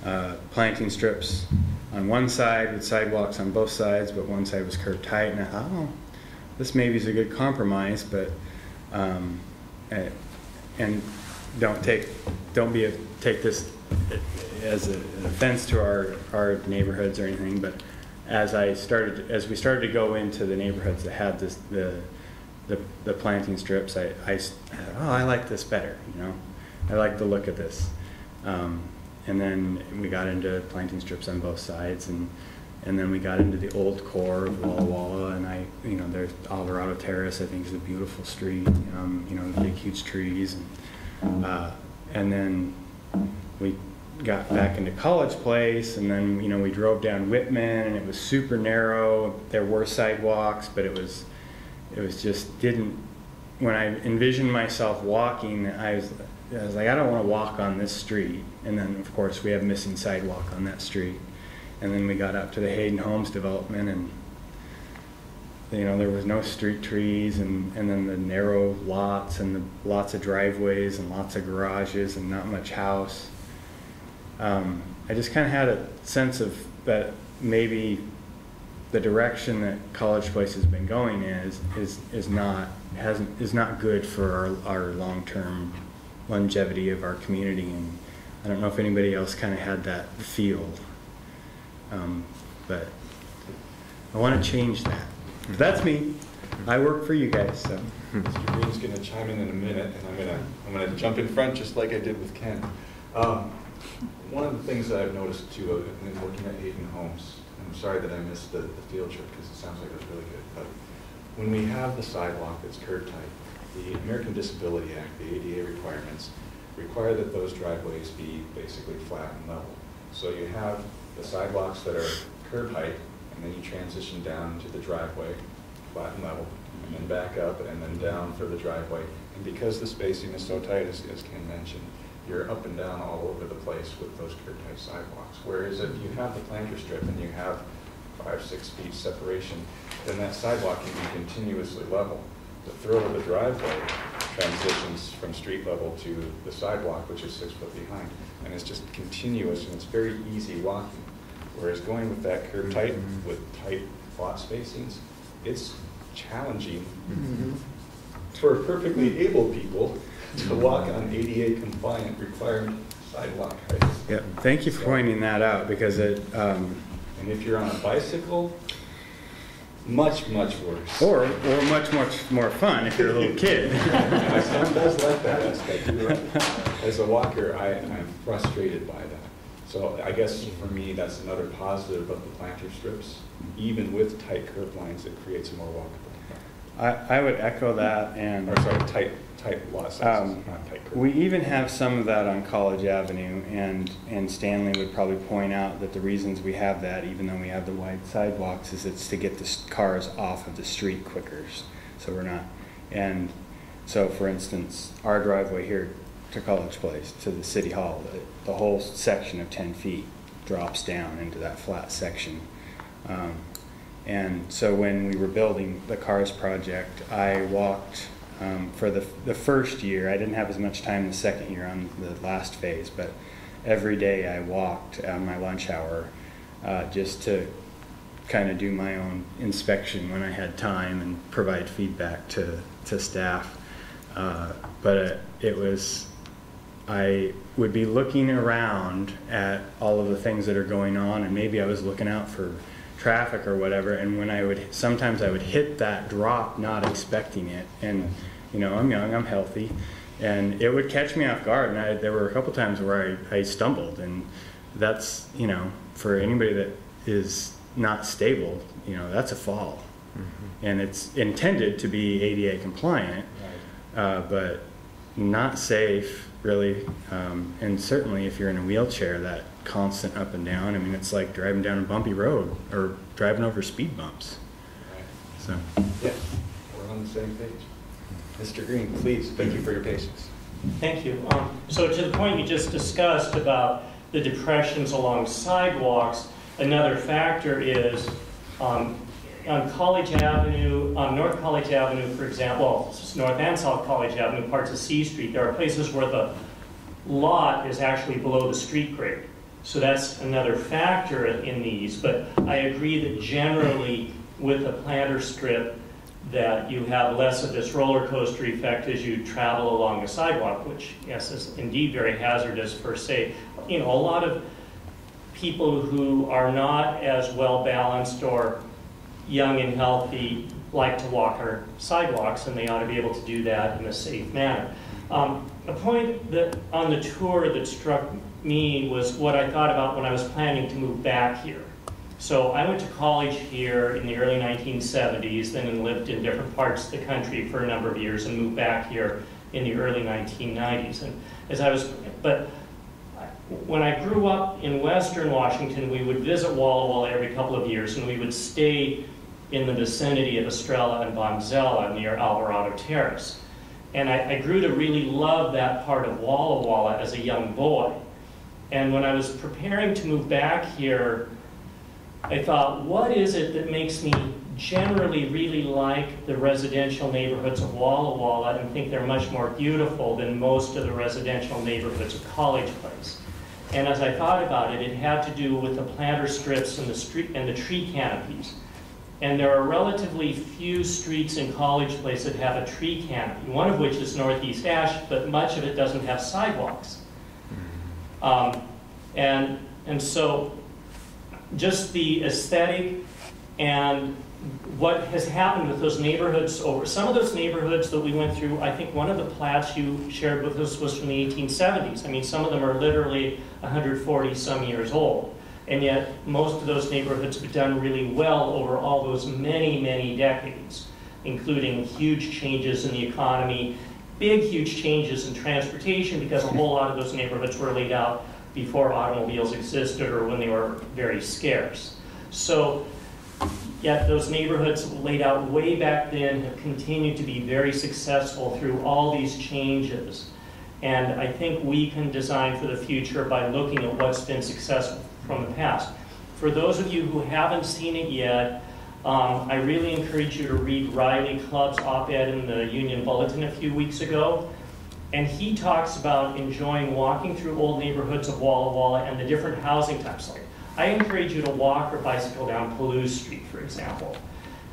uh, planting strips on one side with sidewalks on both sides, but one side was curb tight and I thought, oh, this maybe is a good compromise, but, um, eh, and don't take, don't be, a take this as a- an offense to our, our neighborhoods or anything, but as I started, as we started to go into the neighborhoods that had this, the, the, the planting strips, I I, oh, I like this better, you know? I like the look of this. Um, and then we got into planting strips on both sides and, and then we got into the old core of Walla Walla and I, you know, there's Alvarado Terrace, I think is a beautiful street, um, you know, big huge trees and, uh, and then we got back into College Place, and then you know we drove down Whitman, and it was super narrow. There were sidewalks, but it was it was just didn't. When I envisioned myself walking, I was I was like, I don't want to walk on this street. And then of course we have missing sidewalk on that street. And then we got up to the Hayden Homes development, and you know there was no street trees, and and then the narrow lots, and the lots of driveways, and lots of garages, and not much house um, I just kind of had a sense of that maybe the direction that College Place has been going is is is not hasn't is not good for our, our long term longevity of our community, and I don't know if anybody else kind of had that feel, um, but I want to change that. That's me. I work for you guys, so. Mr. Green's gonna chime in in a minute, and I'm gonna, I'm gonna jump in front just like I did with Ken. Um, One of the things that I've noticed too, uh, in looking at Hayden Homes, I'm sorry that I missed the, the field trip, because it sounds like it was really good, but when we have the sidewalk that's curb tight, the American Disability Act, the ADA requirements, require that those driveways be basically flat and level. So you have the sidewalks that are curb height, and then you transition down to the driveway, flat and level, and then back up, and then down for the driveway. And because the spacing is so tight, as, as Ken mentioned, you're up and down all over the place with those curb tight sidewalks. Whereas if you have the planter strip and you have five, six feet separation, then that sidewalk can be continuously level. The throw of the driveway transitions from street level to the sidewalk, which is six foot behind. And it's just continuous and it's very easy walking. Whereas going with that curb tight, mm-hmm. with tight lot spacings, it's challenging mm-hmm. for perfectly able people to walk on ADA compliant required sidewalk heights. Yeah, thank you for pointing that out because it, um, And if you're on a bicycle, much, much worse. or, or much, much more fun if you're a little kid. My son does like that aspect. Right. As a walker, I, I'm frustrated by that. So I guess for me, that's another positive of the planter strips. Even with tight curb lines, it creates a more walkable. I, I would echo that and. Or sorry, tight, tight lot sizes, Um, not tight curb. We even have some of that on College Avenue, and, and Stanley would probably point out that the reasons we have that, even though we have the wide sidewalks, is it's to get the s- cars off of the street quicker, s- so we're not, and so for instance, our driveway here to College Place, to the city hall, the, the whole section of ten feet drops down into that flat section. Um, And so when we were building the Cars project, I walked um, for the, the first year. I didn't have as much time the second year on the last phase, but every day I walked on my lunch hour uh, just to kind of do my own inspection when I had time and provide feedback to, to staff. Uh, but it, it was, I would be looking around at all of the things that are going on, and maybe I was looking out for traffic or whatever. And when I would, sometimes I would hit that drop, not expecting it. And you know, I'm young, I'm healthy, and it would catch me off guard. And I, there were a couple times where I, I stumbled, and that's you know, for anybody that is not stable, you know, that's a fall. And it's intended to be ADA compliant, uh, but not safe, really. Um, and certainly if you're in a wheelchair, that constant up and down, I mean, it's like driving down a bumpy road or driving over speed bumps. So, Yeah, we're on the same page. Mr. Green, please, thank you for your patience. Thank you. Um, So to the point you just discussed about the depressions along sidewalks, another factor is, um, on College Avenue, on North College Avenue, for example, North and South College Avenue, parts of C Street, there are places where the lot is actually below the street grade. So that's another factor in these, but I agree that generally with a planter strip, that you have less of this roller coaster effect as you travel along the sidewalk, which, yes, is indeed very hazardous per se. You know, a lot of people who are not as well balanced or young and healthy like to walk our sidewalks, and they ought to be able to do that in a safe manner. Um, a point that on the tour that struck me was what I thought about when I was planning to move back here. So I went to college here in the early 1970s, then lived in different parts of the country for a number of years, and moved back here in the early 1990s. And as I was, but when I grew up in Western Washington, we would visit Walla Walla every couple of years, and we would stay in the vicinity of Estrella and Bonsella near Alvarado Terrace. And I, I grew to really love that part of Walla Walla as a young boy. And when I was preparing to move back here, I thought, what is it that makes me generally really like the residential neighborhoods of Walla Walla and think they're much more beautiful than most of the residential neighborhoods of College Place? And as I thought about it, it had to do with the planter strips and the street and the tree canopies. And there are relatively few streets in College Place that have a tree canopy, one of which is Northeast Ash, but much of it doesn't have sidewalks. Um, and, and so just the aesthetic and what has happened with those neighborhoods over some of those neighborhoods that we went through i think one of the plats you shared with us was from the 1870s i mean some of them are literally 140 some years old. And yet most of those neighborhoods have done really well over all those many many decades including huge changes in the economy big huge changes in transportation because a whole lot of those neighborhoods were laid out before automobiles existed or when they were very scarce so Yet those neighborhoods laid out way back then have continued to be very successful through all these changes. And I think we can design for the future by looking at what's been successful from the past. For those of you who haven't seen it yet, um, I really encourage you to read Riley Clubb's op-ed in the Union Bulletin a few weeks ago. And he talks about enjoying walking through old neighborhoods of Walla Walla and the different housing types like I encourage you to walk or bicycle down Palouse Street, for example.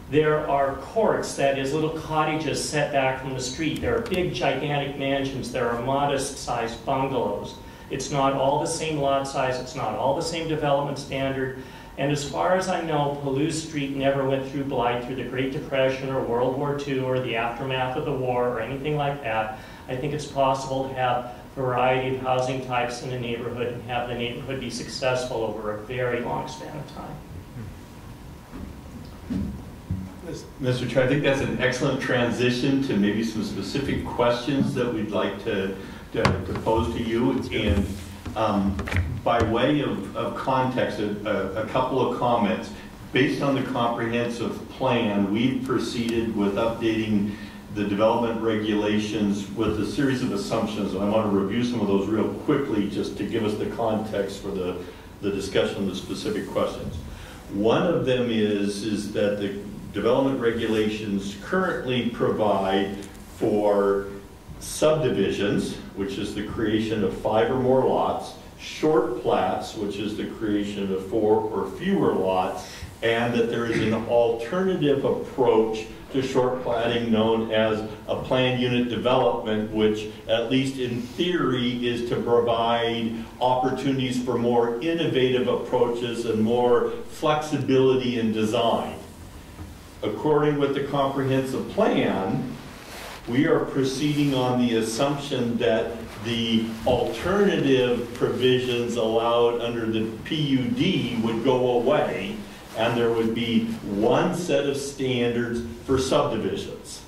There are courts, that is, little cottages set back from the street. There are big, gigantic mansions. There are modest-sized bungalows. It's not all the same lot size. It's not all the same development standard. And as far as I know, Palouse Street never went through blight through the Great Depression or World War II or the aftermath of the war or anything like that. I think it's possible to have a variety of housing types in a neighborhood and have the neighborhood be successful over a very long span of time. Mr. Chair, I think that's an excellent transition to maybe some specific questions that we'd like to, to, to pose to you. And um, by way of, of context, a, a couple of comments. Based on the comprehensive plan, we've proceeded with updating the development regulations with a series of assumptions. And I want to review some of those real quickly just to give us the context for the, the discussion of the specific questions. One of them is, is that the development regulations currently provide for subdivisions, which is the creation of five or more lots, short plats, which is the creation of four or fewer lots, and that there is an alternative approach to short platting known as a planned unit development, which at least in theory is to provide opportunities for more innovative approaches and more flexibility in design. According with the comprehensive plan, we are proceeding on the assumption that the alternative provisions allowed under the PUD would go away and there would be one set of standards for subdivisions.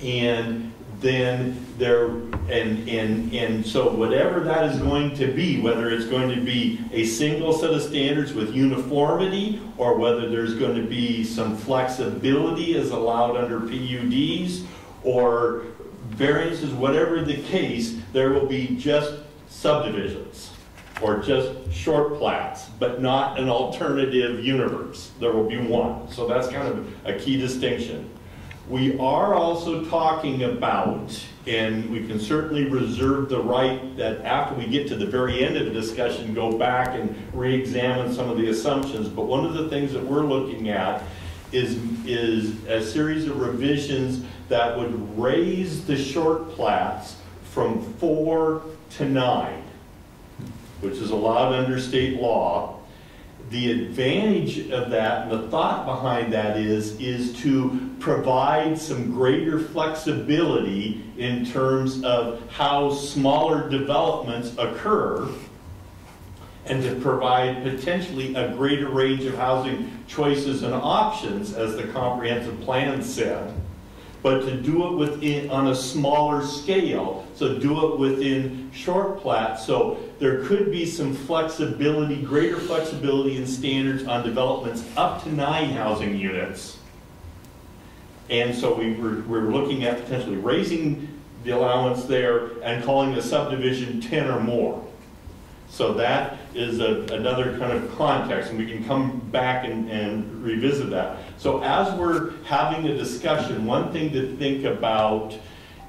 And then there, and, and, and so whatever that is going to be, whether it's going to be a single set of standards with uniformity, or whether there's going to be some flexibility as allowed under PUDs, or variances, whatever the case, there will be just subdivisions. or just short plats, but not an alternative universe. There will be one. So that's kind of a key distinction. We are also talking about, and we can certainly reserve the right that after we get to the very end of the discussion, go back and re-examine some of the assumptions. But one of the things that we're looking at is, is a series of revisions that would raise the short plats from four to nine, which is allowed under state law. The advantage of that, and the thought behind that is, is to provide some greater flexibility in terms of how smaller developments occur and to provide potentially a greater range of housing choices and options, as the comprehensive plan said, but to do it within, on a smaller scale, so do it within short plats. So there could be some flexibility, greater flexibility in standards on developments up to nine housing units. And so we were, we were looking at potentially raising the allowance there and calling the subdivision 10 or more. So that is a, another kind of context, and we can come back and, and revisit that. So as we're having a discussion, one thing to think about,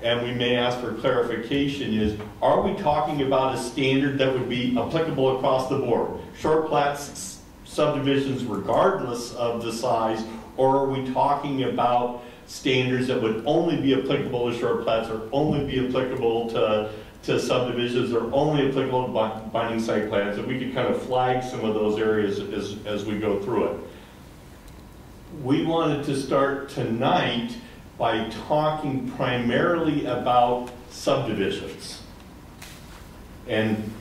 and we may ask for clarification, is are we talking about a standard that would be applicable across the board? Short plats, subdivisions regardless of the size, or are we talking about standards that would only be applicable to short plats or only be applicable to to subdivisions are only applicable to binding site plans, and we could kind of flag some of those areas as, as we go through it. We wanted to start tonight by talking primarily about subdivisions. And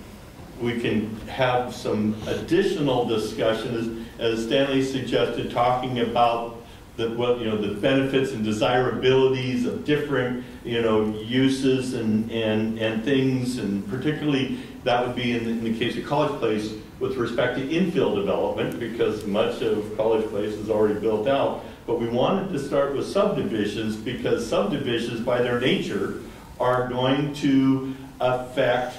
we can have some additional discussion, as, as Stanley suggested, talking about the, what, you know, the benefits and desirabilities of different, you know, uses and, and, and things, and particularly that would be in the, in the case of College Place with respect to infill development, because much of College Place is already built out. But we wanted to start with subdivisions because subdivisions, by their nature, are going to affect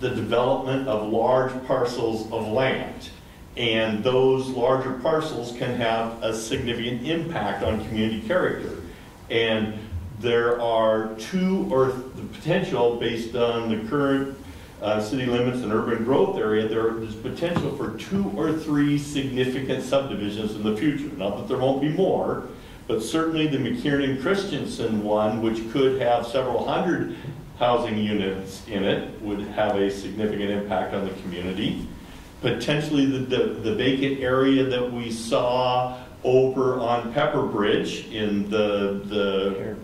the development of large parcels of land. And those larger parcels can have a significant impact on community character. And there are two, or the potential based on the current uh, city limits and urban growth area, there is potential for two or three significant subdivisions in the future. Not that there won't be more, but certainly the McKiernan Christensen one, which could have several hundred housing units in it, would have a significant impact on the community potentially the, the, the vacant area that we saw over on Pepper Bridge in the, the,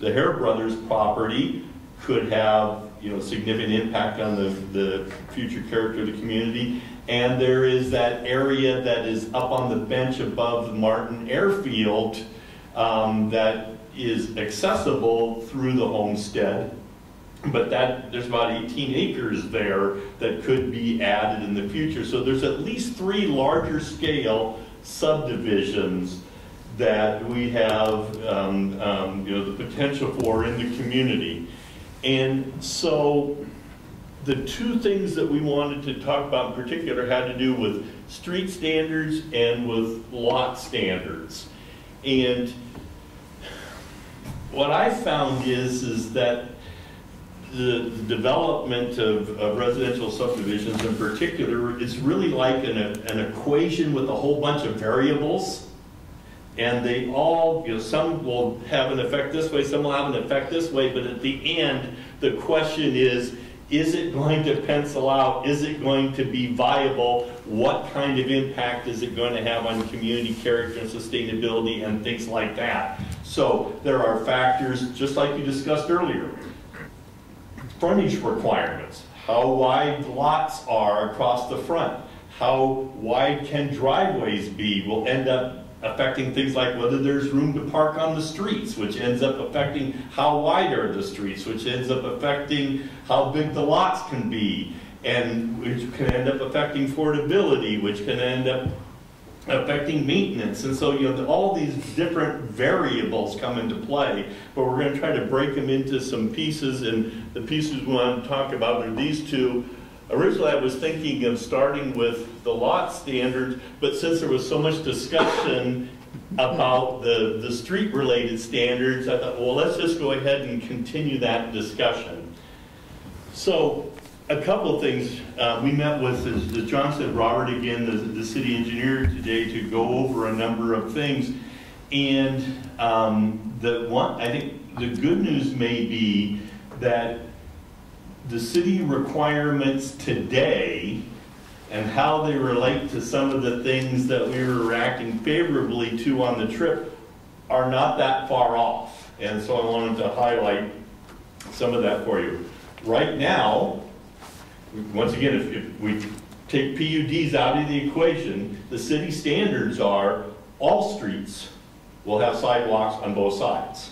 the Hare Brothers property could have, you know, significant impact on the, the future character of the community. And there is that area that is up on the bench above Martin Airfield um, that is accessible through the homestead. But that, there's about 18 acres there that could be added in the future. So there's at least three larger scale subdivisions that we have, um, um, you know, the potential for in the community. And so the two things that we wanted to talk about in particular had to do with street standards and with lot standards. And what I found is, is that the development of, of residential subdivisions in particular is really like an, an equation with a whole bunch of variables. And they all, you know, some will have an effect this way, some will have an effect this way, but at the end, the question is, is it going to pencil out? Is it going to be viable? What kind of impact is it going to have on community character and sustainability and things like that? So there are factors, just like you discussed earlier, frontage requirements, how wide lots are across the front, how wide can driveways be will end up affecting things like whether there's room to park on the streets, which ends up affecting how wide are the streets, which ends up affecting how big the lots can be, and which can end up affecting affordability, which can end up affecting maintenance. And so, you know, all these different variables come into play, but we're going to try to break them into some pieces. And the pieces we want to talk about are these two originally I was thinking of starting with the lot standards, but since there was so much discussion about the, the street-related standards, I thought, well, let's just go ahead and continue that discussion. So, a couple of things. Uh, we met with, as as John said, Robert again, the, the city engineer today to go over a number of things. And um, the one, I think the good news may be that the city requirements today and how they relate to some of the things that we were reacting favorably to on the trip are not that far off. And so I wanted to highlight some of that for you. Right now, once again, if, if we take PUDs out of the equation, the city standards are all streets will have sidewalks on both sides.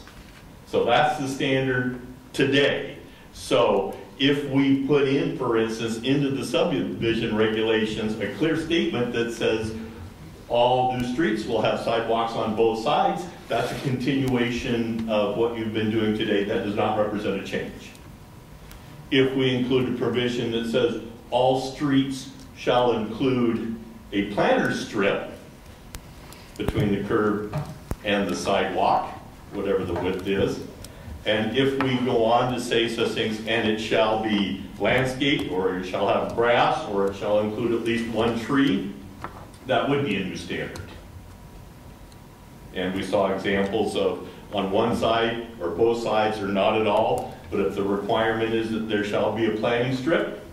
So that's the standard today. So if we put in, for instance, into the subdivision regulations, a clear statement that says all new streets will have sidewalks on both sides, that's a continuation of what you've been doing today. That does not represent a change. If we include a provision that says all streets shall include a planter strip between the curb and the sidewalk, whatever the width is, and if we go on to say such things, and it shall be landscaped, or it shall have grass, or it shall include at least one tree, that would be a new standard. And we saw examples of on one side or both sides or not at all, but if the requirement is that there shall be a planting strip,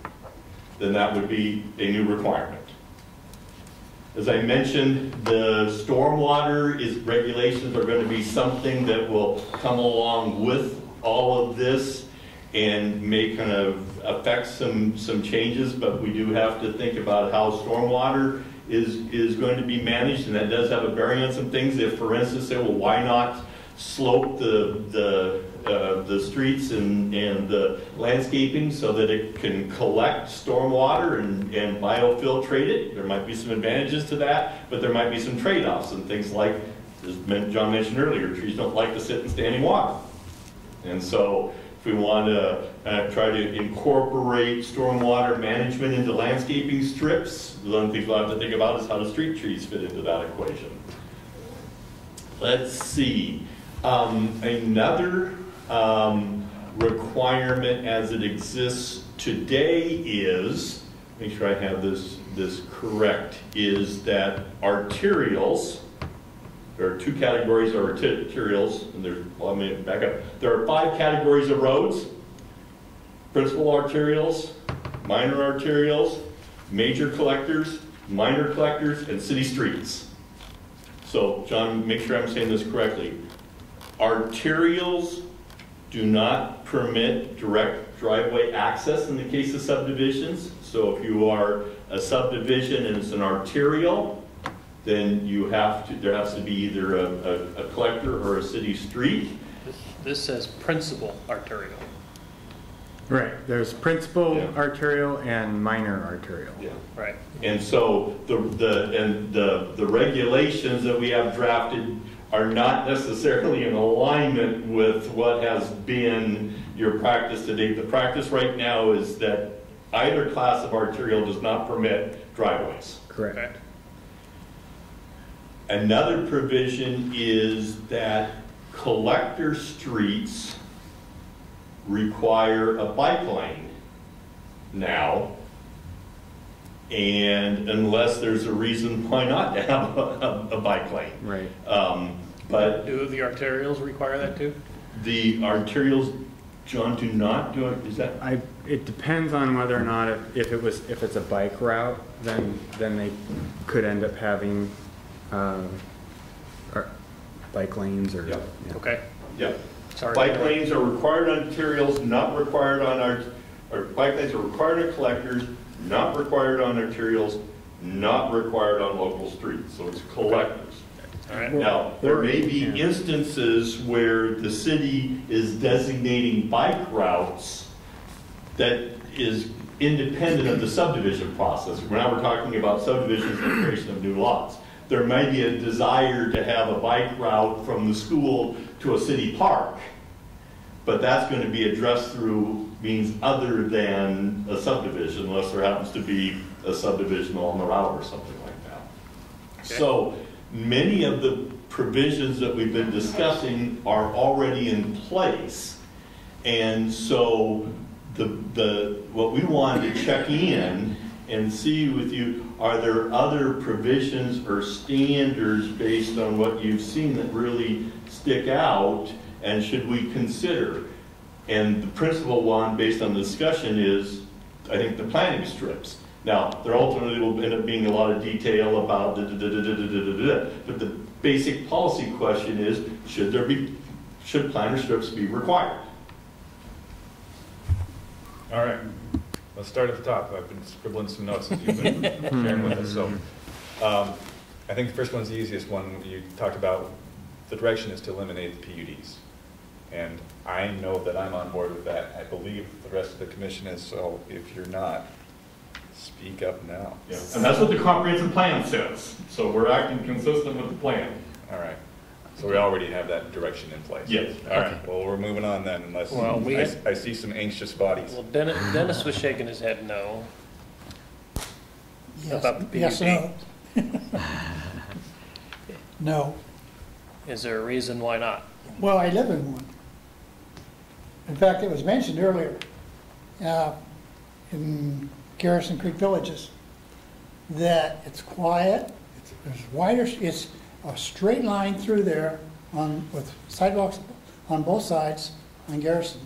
then that would be a new requirement. As I mentioned, the stormwater is, regulations are gonna be something that will come along with all of this and may kind of affect some, some changes, but we do have to think about how stormwater is, is going to be managed, and that does have a bearing on some things. If, for instance, say, well, why not slope the, the, uh, the streets and, and the landscaping so that it can collect stormwater and, and biofiltrate it. There might be some advantages to that, but there might be some trade-offs and things like, as John mentioned earlier, trees don't like to sit in standing water. And so if we want to uh, try to incorporate stormwater management into landscaping strips, the things we'll have to think about is how do street trees fit into that equation. Let's see. Um, another um, requirement as it exists today is, make sure I have this, this correct, is that arterials, there are two categories of arterials, and there's, well, me back up. There are five categories of roads. Principal arterials, minor arterials, major collectors, minor collectors, and city streets. So, John, make sure I'm saying this correctly. Arterials do not permit direct driveway access in the case of subdivisions. So if you are a subdivision and it's an arterial, then you have to, there has to be either a, a, a collector or a city street. This- This says principal arterial. Right, there's principal Yeah. arterial and minor arterial. Yeah. Right. And so the, the, and the, the regulations that we have drafted are not necessarily in alignment with what has been your practice to date. The practice right now is that either class of arterial does not permit driveways. Correct. Another provision is that collector streets require a bike lane now. And unless there's a reason why not to have a, a, a bike lane. Right. Um, but Do the arterials require that too? the arterials, John, do not do it, is that? I, it depends on whether or not, if, if it was, if it's a bike route, then, then they could end up having, uh, ar- bike lanes or. Yeah. yeah. Okay. Yeah. Sorry. Bike lanes are required on arterials, not required on our, or bike lanes are required on collectors, not required on arterials, not required on local streets, so it's collectors. All right. Now, there may be instances where the city is designating bike routes that is independent of the subdivision process. Now we're talking about subdivisions and the creation of new lots. There may be a desire to have a bike route from the school to a city park, but that's going to be addressed through means other than a subdivision, unless there happens to be a subdivision on the route or something like that. So many of the provisions that we've been discussing are already in place. And so the, the, what we wanted to check in and see with you, are there other provisions or standards based on what you've seen that really stick out? And should we consider? And the principal one, based on the discussion, is, I think, the planning strips. Now, there ultimately will end up being a lot of detail about da-da-da-da-da-da-da-da, but the basic policy question is, should there be, should planter strips be required? All right, let's start at the top. I've been scribbling some notes as you've been sharing with us, so. um, I think the first one's the easiest one. You talked about, the direction is to eliminate the PUDs. And I know that I'm on board with that. I believe the rest of the commission is, so if you're not, speak up now. Yeah, And that's what the comprehensive plan says, so we're acting consistent with the plan. All right, so we already have that direction in place? Yes. All right, well, we're moving on then, unless, Well, we I, I see some anxious bodies. Well, Dennis, Dennis was shaking his head no. Yes, About the yes, PUD. no. No. Is there a reason why not? Well, I live in one. In fact, it was mentioned earlier, uh, in Garrison Creek Villages, that it's quiet, it's, wider, it's a straight line through there on, with sidewalks on both sides on Garrison.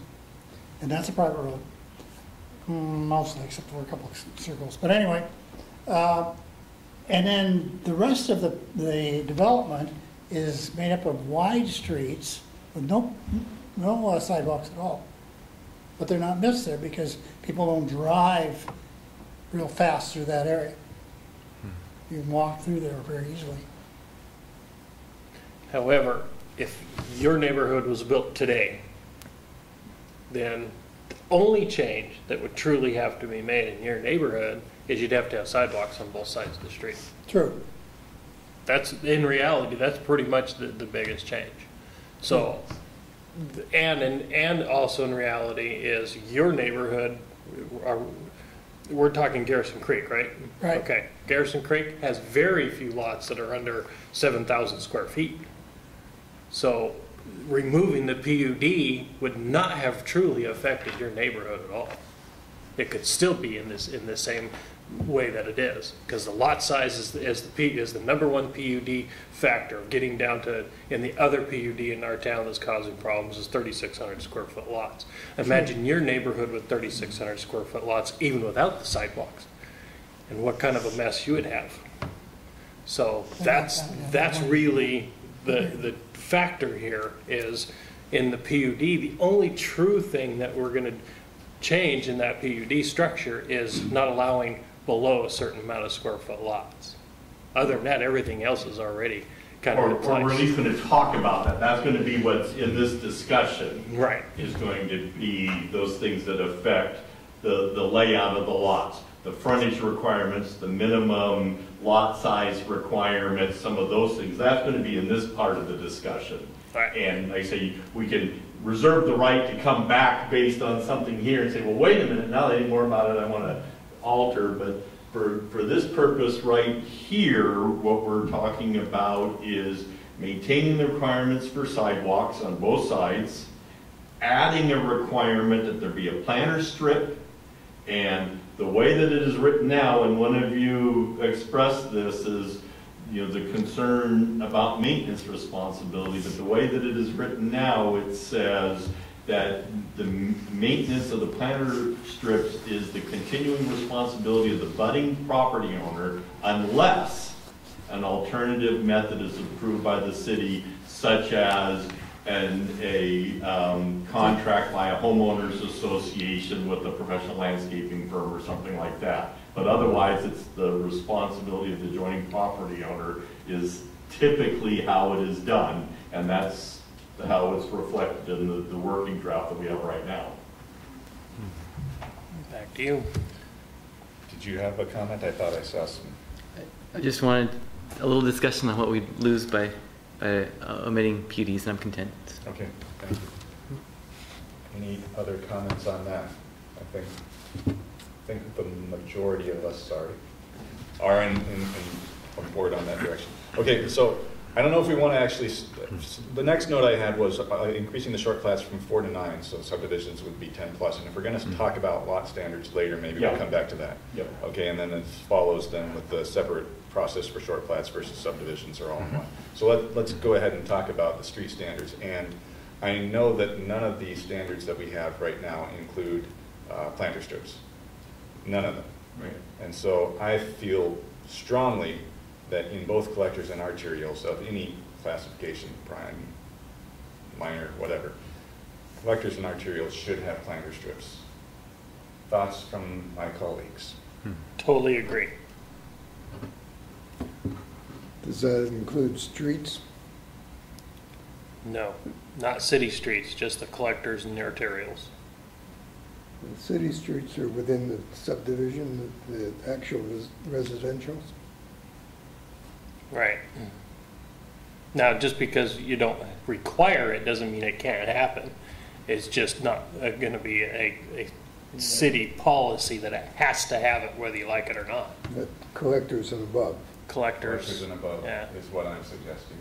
And that's a private road, Mm, mostly, except for a couple of circles. But anyway, uh, and then the rest of the, the development is made up of wide streets with no, no uh, sidewalks at all. But they're not missed there because people don't drive real fast through that area. Hmm. You can walk through there very easily. However, if your neighborhood was built today, then the only change that would truly have to be made in your neighborhood is you'd have to have sidewalks on both sides of the street. True. That's, in reality, that's pretty much the, the biggest change. So, and, and, and also in reality is your neighborhood, are, we're talking Garrison Creek, right? Right. Okay, Garrison Creek has very few lots that are under seven thousand square feet. So removing the PUD would not have truly affected your neighborhood at all. It could still be in this, in the same way that it is, because the lot size is, is the P, is the number one PUD factor of getting down to, and the other PUD in our town that's causing problems is thirty-six hundred square foot lots. Imagine your neighborhood with thirty-six hundred square foot lots, even without the sidewalks, and what kind of a mess you would have. So that's, that's really the, the factor here is in the PUD, the only true thing that we're gonna change in that PUD structure is not allowing below a certain amount of square foot lots. Other than that, everything else is already kind Or, of in or we're at least gonna talk about that. That's gonna be what's in this discussion. Right, is going to be those things that affect the, the layout of the lots, the frontage requirements, the minimum lot size requirements, some of those things. That's going to be in this part of the discussion. Right. And like I say, we can reserve the right to come back based on something here and say, well, wait a minute, now that I know more about it, I want to alter. But for, for this purpose right here, what we're talking about is maintaining the requirements for sidewalks on both sides, adding a requirement that there be a planter strip, and the way that it is written now, and one of you expressed this, is, you know, the concern about maintenance responsibility, but the way that it is written now, it says that the maintenance of the planter strips is the continuing responsibility of the budding property owner unless an alternative method is approved by the city, such as an, a, um, contract by a homeowners association with a professional landscaping firm or something like that. But otherwise, it's the responsibility of the adjoining property owner is typically how it is done. And that's how it's reflected in the, the working draft that we have right now. back to you. Did you have a comment? I thought I saw some. I just wanted a little discussion on what we'd lose by, by uh, omitting PUDs, and I'm content. Okay, thank you. Any other comments on that? I think, I think the majority of us are, are in, in, in- on board on that direction. Okay, so I don't know if we want to actually, the next note I had was uh, increasing the short plats from four to nine, so subdivisions would be ten plus. And if we're going to talk about lot standards later, maybe we'll come back to that. Yep. Okay, and then it follows then with the separate process for short plats versus subdivisions are all in one. So let, let's go ahead and talk about the street standards. And I know that none of these standards that we have right now include uh, planter strips. None of them. Right. And so I feel strongly that in both collectors and arterials of any classification, prime, minor, whatever, collectors and arterials should have planter strips. Thoughts from my colleagues? Hmm. Totally agree. Does that include streets? No, not city streets, just the collectors and the arterials. The city streets are within the subdivision, the the actual res- residentials? Right. Now, just because you don't require it doesn't mean it can't happen. It's just not going to be a, a city policy that it has to have it whether you like it or not. But collectors and above? Collectors, Collectors and above yeah. is what I'm suggesting.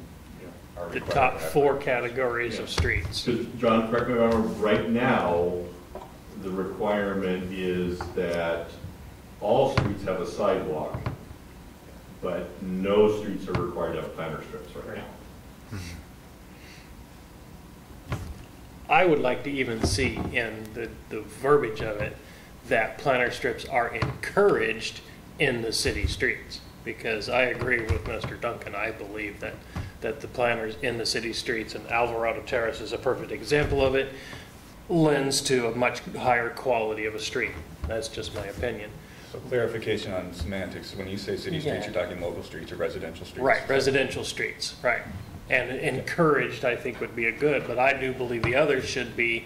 are the required top to have four planters. categories of streets. Because, John, correct me if I'm wrong, right now, the requirement is that all streets have a sidewalk, but no streets are required to have planter strips right now. I would like to even see in the, the verbiage of it that planter strips are encouraged in the city streets. Because I agree with Mr. Duncan, I believe that, that the planters in the city streets, and Alvarado Terrace is a perfect example of it, lends to a much higher quality of a street. That's just my opinion. So clarification on semantics, when you say city streets, Yeah. you're talking local streets or residential streets? Right, residential streets, right. And encouraged, I think, would be a good, but I do believe the others should be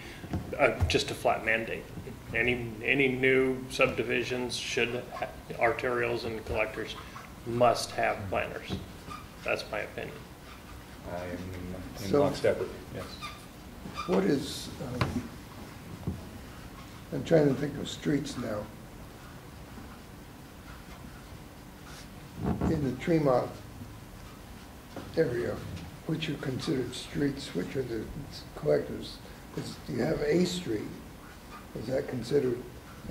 uh, just a flat mandate. Any, any new subdivisions should, ha- arterials and collectors must have planters. That's my opinion. I'm in So- lockstep with you, yes. What is, um, I'm trying to think of streets now. In the Tremont area, which are considered streets, which are the collectors, is, you have A Street. Is that considered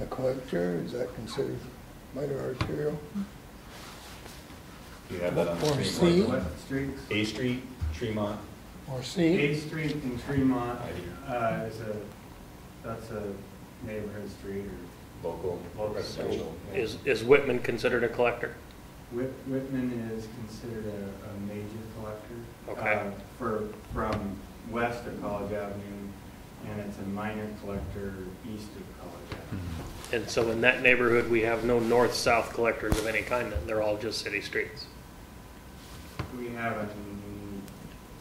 a collector? Is that considered minor arterial? Do you have that on the Or screen? C. What streets? A Street, Tremont, Or C, Eighth Street in Tremont, uh, is a, that's a neighborhood street or local, Local. residential. Is, is Whitman considered a collector? Whit, Whitman is considered a, a major collector. Okay. uh, For, from west of College Avenue, and it's a minor collector east of College Avenue. And so in that neighborhood, we have no north-south collectors of any kind, then they're all just city streets. We have an,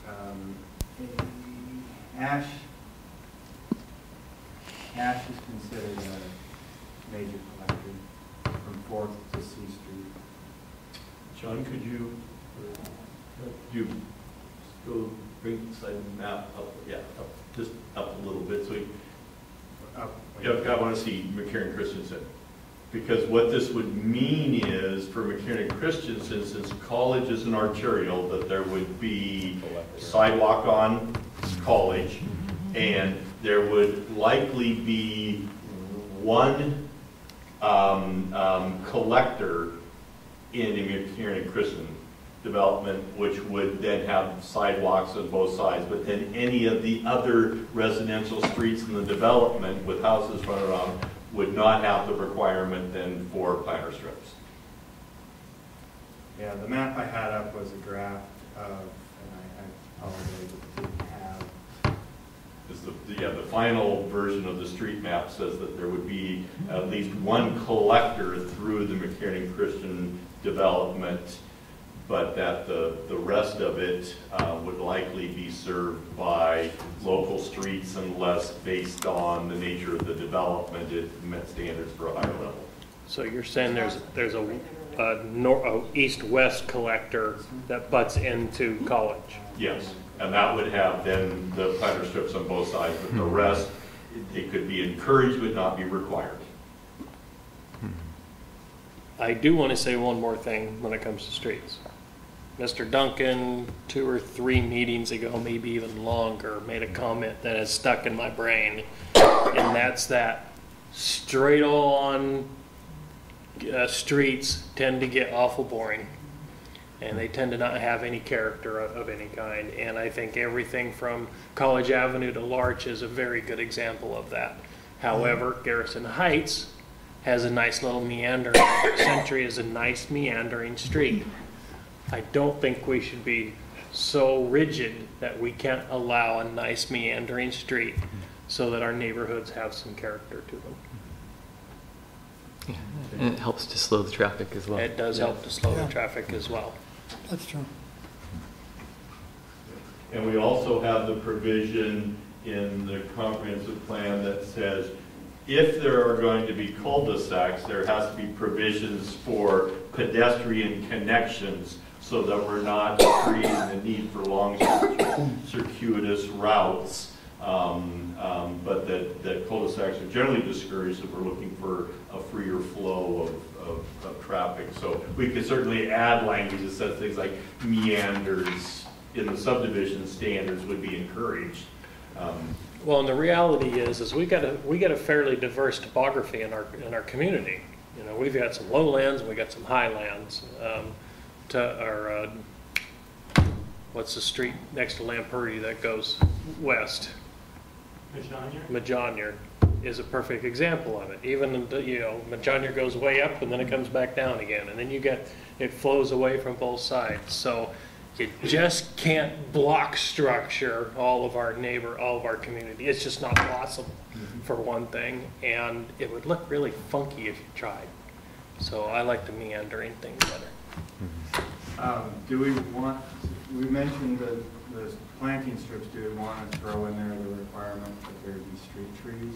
um, a Ash, Ash is considered a major collector from Fourth to Street. John, could you, you go bring the map up, yeah, up, just up a little bit, so we, Up- Yep, I want to see McCarran Christensen. Because what this would mean is for McCarran Christensen, since college is an arterial, that there would be sidewalk on college, and there would likely be one um, um, collector in the McCarran Christensen development, which would then have sidewalks on both sides, but then any of the other residential streets in the development with houses running around would not have the requirement then for planter strips. Yeah, the map I had up was a draft of, and I, I apologize, didn't have, Is the, yeah, the final version of the street map says that there would be at least one collector through the McCarran Christensen development, but that the, the rest of it uh, would likely be served by local streets unless based on the nature of the development, it met standards for a higher level. So you're saying there's, there's a, a nor, a east-west collector that butts into college? Yes, and that would have then the planter strips on both sides, but the rest it- it could be encouraged but not be required. I do want to say one more thing when it comes to streets. Mr. Duncan, two or three meetings ago, maybe even longer, made a comment that has stuck in my brain. And that's that straight on uh, streets tend to get awful boring. And they tend to not have any character of, of any kind. And I think everything from College Avenue to Larch is a very good example of that. However, Garrison Heights has a nice little meandering, Century is a nice meandering street. I don't think we should be so rigid that we can't allow a nice meandering street so that our neighborhoods have some character to them. And it helps to slow the traffic as well. It does help to slow the traffic as well. That's true. And we also have the provision in the comprehensive plan that says if there are going to be cul-de-sacs, there has to be provisions for pedestrian connections so that we're not creating the need for long circuitous routes. Um, um, But that, that cul-de-sacs are generally discouraged if we're looking for a freer flow of, of, of traffic. So we could certainly add language that says things like meanders in the subdivision standards would be encouraged. Um, Well, and the reality is, is we got a, we got a fairly diverse topography in our, in our community. You know, we've got some lowlands, we got some highlands. Um, to, our, uh, what's the street next to Lamprey that goes west? Majonier is a perfect example of it. Even, the- you know, Majonier goes way up and then it comes back down again. And then you get, it flows away from both sides. So you just can't block structure all of our neighbor, all of our community. It's just not possible, for one thing. And it would look really funky if you tried. So I like the meandering thing better. Um, Do we want, we mentioned the, the planting strips, do we want to throw in there the requirement that there be street trees?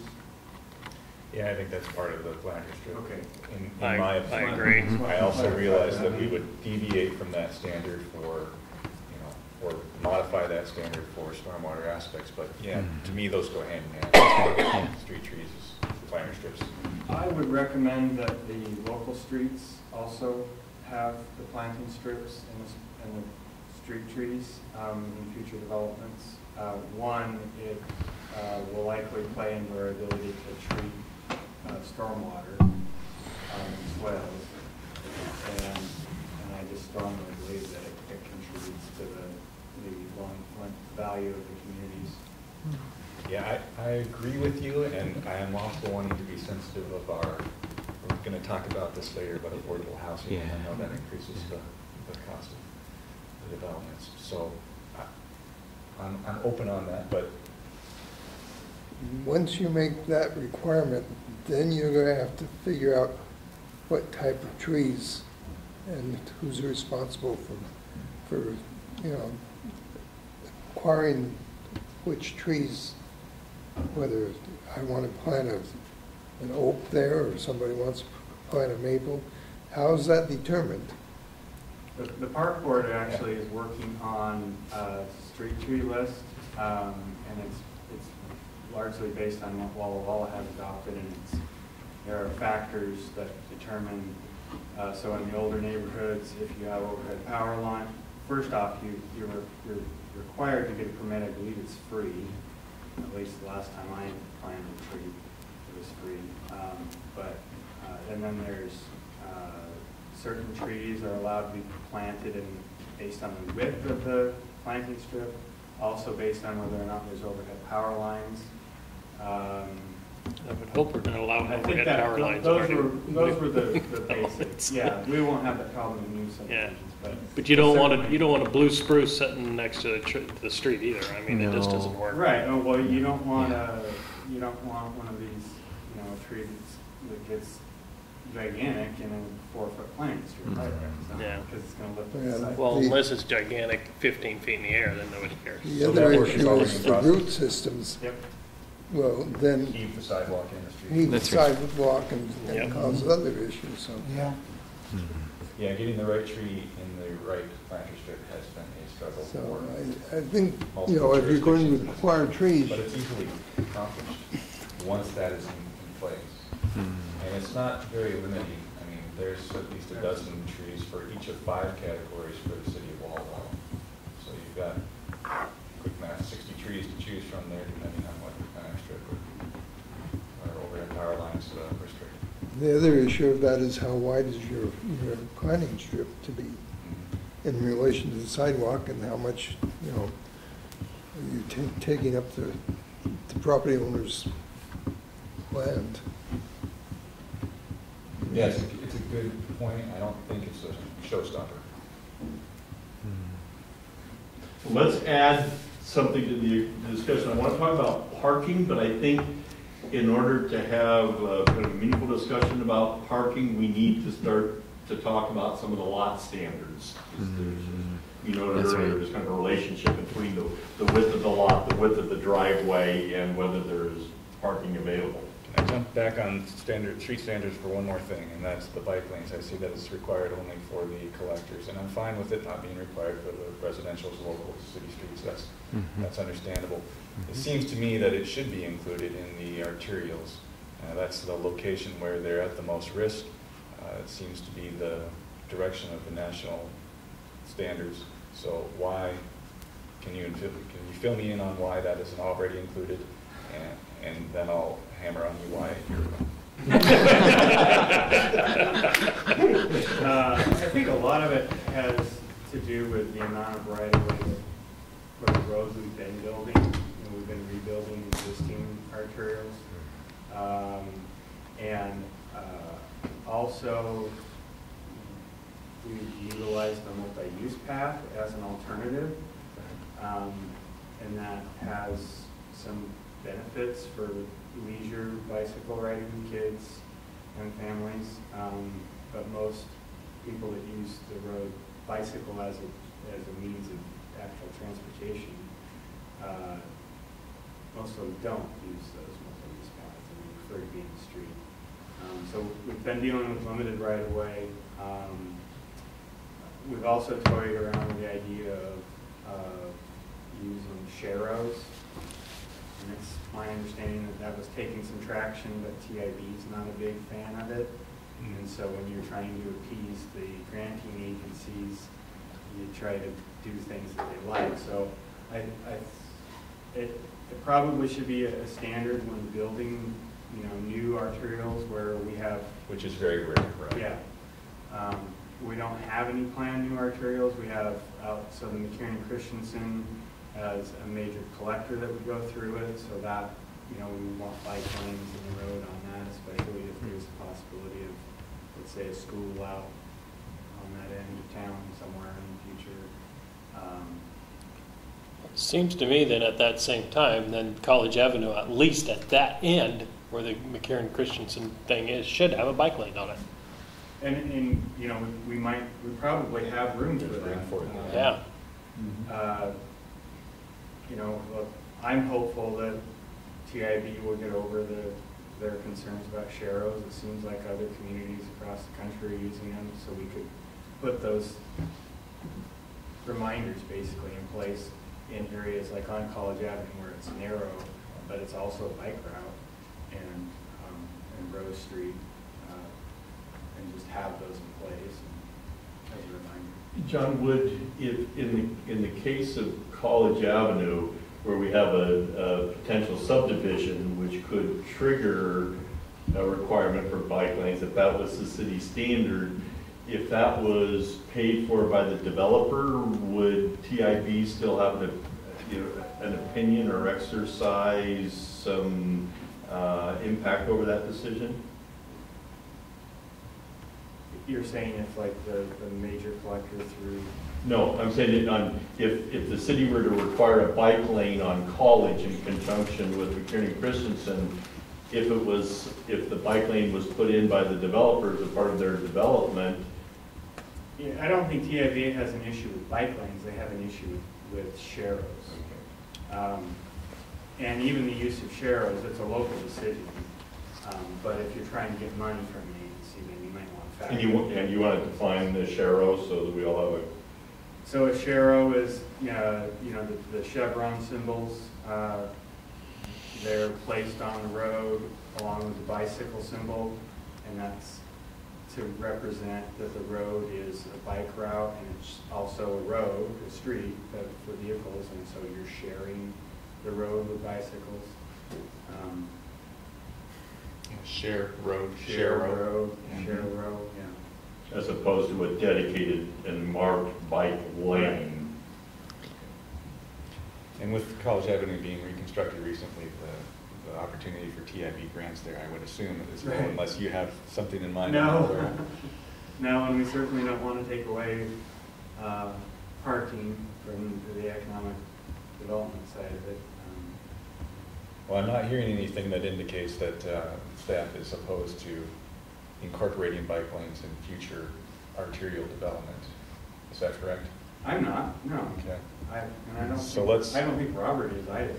Yeah, I think that's part of the planter strip. Okay. In, I- in my I opinion. agree. I also realize that we would deviate from that standard for, you know, or modify that standard for stormwater aspects, but yeah, to me, those go hand in hand. Street trees, is planter strips. I would recommend that the local streets also have the planting strips and the, and the street trees um, in future developments. Uh, One, it uh, will likely play into our ability to treat uh, stormwater um, in swales. And, and I just strongly believe that it it contributes to the, the long, long value of the communities. Yeah, I, I agree with you, and I am also wanting to be sensitive of our, we're gonna talk about this later, but affordable housing, and I know that increases the, the cost of the developments. So, I- I'm, I'm open on that, but Once you make that requirement, then you're gonna have to figure out what type of trees and who's responsible for, for, you know, acquiring which trees, whether I wanna plant a, an oak there, or somebody wants to plant a maple, how's that determined? The, the park board actually is working on a street tree list, um, and it's, it's largely based on what Walla Walla has adopted, and there are factors that determine, uh, so in the older neighborhoods, if you have overhead power line, first off, you, you're, you're required to get a permit, I believe it's free, at least the last time I planted a tree, it was free. Um, But, uh, and then there's, uh, certain trees are allowed to be planted and based on the width of the planting strip, also based on whether or not there's overhead power lines. Um, I would hope we're not allowing I think overhead that, power lines. those were, those were the, the basics, yeah, we won't have that problem in new subdivisions, but. But you don't want to, you don't want a blue spruce sitting next to the, tr- the street either. I mean, it just No. doesn't work. Right, oh, well, you don't want a, you don't want one of these, you know, a tree that's, that gets gigantic in a four-foot planting strip, right? So, Yeah. Because it's gonna lift Yeah, the side. Well, The- unless it's gigantic, fifteen feet in the air, then nobody cares. The other that works issue is the root systems, Yep. well, then keep the sidewalk in the street. heat the That's right. sidewalk and, Yep. and cause other issues, so. Yeah. Mm-hmm. Yeah, getting the right tree in the right planter strip has been a struggle So for, I, I think, you know, if you're going to require trees, but it's easily accomplished. once that is in in place. And it's not very limiting. I mean, there's at least a dozen trees for each of five categories for the city of Walla Walla. So you've got, quick math, sixty trees to choose from there, depending on what kind of strip or, or overhead power lines uh, restricted. The other issue of that is how wide is your, your planting strip to be in relation to the sidewalk and how much, you know, are you ta- taking up the, the property owner's land? Yeah, it's, a- it's a good point. I don't think it's a showstopper. Let's add something to the discussion. I want to talk about parking, but I think in order to have a kind of meaningful discussion about parking, we need to start to talk about some of the lot standards. Mm-hmm. You know, That's earlier, right. there's kind of a relationship between the, the width of the lot, the width of the driveway, and whether there's parking available. I jump back on standard, street standards for one more thing, and that's the bike lanes. I see that it's required only for the collectors, and I'm fine with it not being required for the residential's local city streets. That's, mm-hmm. that's understandable. It seems to me that it should be included in the arterials. Uh, that's the location where they're at the most risk. Uh, it seems to be the direction of the national standards. So why, can you, can you fill me in on why that isn't already included? And, and then I'll hammer on you why you're Uh, I think a lot of it has to do with the amount of right of way for the roads we've been building. You know, we've been rebuilding existing arterials. Um, and, uh, also, we've utilized the multi-use path as an alternative. Um, and that has some benefits for leisure bicycle riding kids and families. Um, but most people that use the road bicycle as a, as a means of actual transportation, uh, most of them don't use those multi-use paths and they prefer to be in the street. Um, so we've been dealing with limited right of way. Um, We've also toyed around with the idea of, uh, using sharrows. And it's my understanding that that was taking some traction, but TIB is not a big fan of it. And so when you're trying to appease the granting agencies, you try to do things that they like. So I, I, it, it probably should be a standard when building, you know, new arterials where we have Which is very rare, right? yeah. Um, We don't have any planned new arterials. We have out, so the McKiernan Christensen has a major collector that would go through it, so that, you know, we want bike lanes in the road on that, especially if there's a possibility of, let's say, a school out on that end of town somewhere in the future. Um, Seems to me then at that same time, then College Avenue, at least at that end where the McCarran Christensen thing is, should have a bike lane on it. And, and, you know, we we might, we probably have room for There's that. for it, Uh, Yeah. Uh, You know, look, I'm hopeful that TIB will get over the, their concerns about sharrows. It seems like other communities across the country are using them, so we could put those reminders basically in place in areas like on College Avenue where it's narrow, but it's also a bike route, and, um, and Rose Street, uh, and just have those in place and as a reminder. John, would, if, in the, in the case of College Avenue, where we have a, a potential subdivision which could trigger a requirement for bike lanes, if that was the city standard, if that was paid for by the developer, would TIB still have an, you know, an opinion or exercise some, uh, impact over that decision? You're saying if like the, the major collector through, No, I'm saying on, if, if the city were to require a bike lane on College in conjunction with McKinney Christensen, if it was, if the bike lane was put in by the developers as part of their development, yeah, I don't think TIB has an issue with bike lanes, they have an issue with, with sharrows. Um, And even the use of sharrows, it's a local decision. Um, But if you're trying to get money from an agency, then you might want to factor. and you, and you want to define the Sharrow so that we all have a, So a sharrow is, uh, you know, the- the chevron symbols, uh, they're placed on the road along with the bicycle symbol, and that's to represent that the road is a bike route and it's also a road, a street uh, for vehicles, and so you're sharing the road with bicycles. Um, Share road, Share road, Mhm. share road, yeah. As opposed to a dedicated and marked bike lane. And with College Avenue being reconstructed recently, the, the opportunity for TIB grants there, I would assume is low Right. unless you have something in mind. No, no, and we certainly don't want to take away uh, parking from the economic development side of it. Um, Well, I'm not hearing anything that indicates that uh, staff is opposed to incorporating bike lanes in future arterial development. Is that correct? I'm not, no. Okay. I, and I don't. So think- let's- I don't think Robert is either.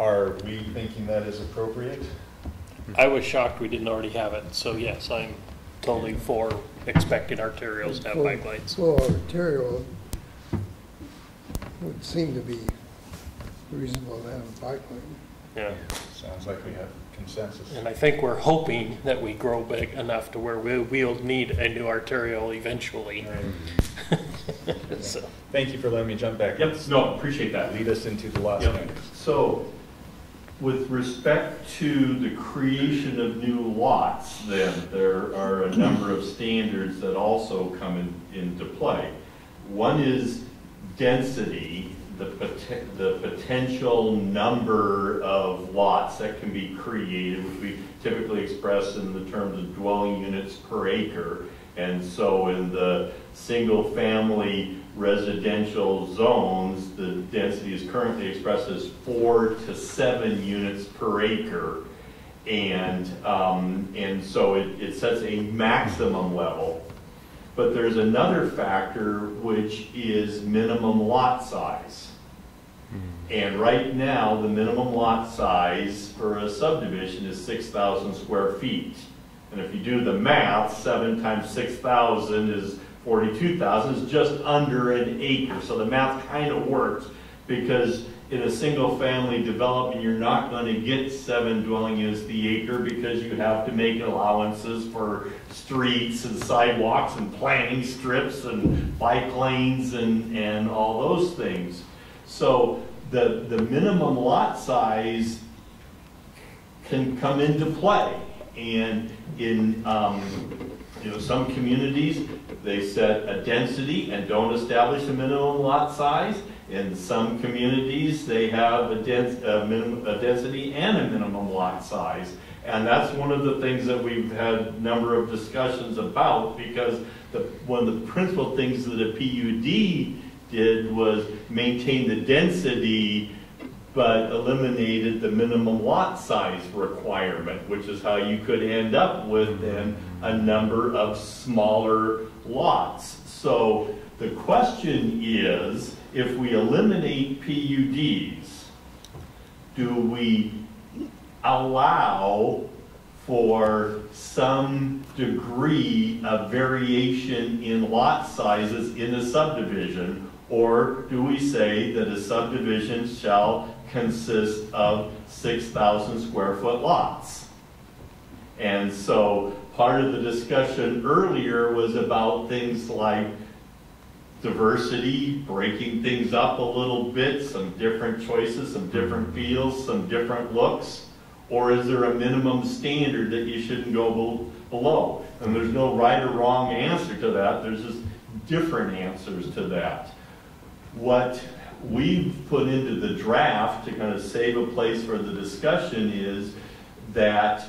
Are we thinking that is appropriate? I was shocked we didn't already have it, so yes, I'm totally for expecting arterials to have bike lanes. Full arterial would seem to be reasonable to have a bike lane. Yeah. Sounds like we have consensus. And I think we're hoping that we grow big enough to where we, we'll need a new arterial eventually. So, Thank you for letting me jump back. Yep, no, appreciate that. Lead us into the last Yep. one. So, with respect to the creation of new lots, then, there are a number of standards that also come in, into play. One is density, the poten- the potential number of lots that can be created, which we typically express in the terms of dwelling units per acre. And so in the single-family residential zones, the density is currently expressed as four to seven units per acre. And, um, and so it, it sets a maximum level. But there's another factor, which is minimum lot size. And right now, the minimum lot size for a subdivision is six thousand square feet. And if you do the math, seven times six thousand is forty-two thousand, is just under an acre. So the math kind of works, because in a single-family development, you're not gonna get seven dwelling units the acre, because you have to make allowances for streets and sidewalks and planting strips and bike lanes and, and all those things. So the, the minimum lot size can come into play. And in, um, you know, some communities, they set a density and don't establish a minimum lot size. In some communities, they have a dens, a a density and a minimum lot size. And that's one of the things that we've had a number of discussions about, because the, one of the principal things that a PUD did was maintain the density, but eliminated the minimum lot size requirement, which is how you could end up with then a number of smaller lots. So the question is, if we eliminate PUDs, do we allow for some degree of variation in lot sizes in a subdivision? Or do we say that a subdivision shall consist of 6,000 square foot lots? And so part of the discussion earlier was about things like diversity, breaking things up a little bit, some different choices, some different feels, some different looks? Or is there a minimum standard that you shouldn't go bel- below? And there's no right or wrong answer to that, there's just different answers to that. What we've put into the draft to kind of save a place for the discussion is that,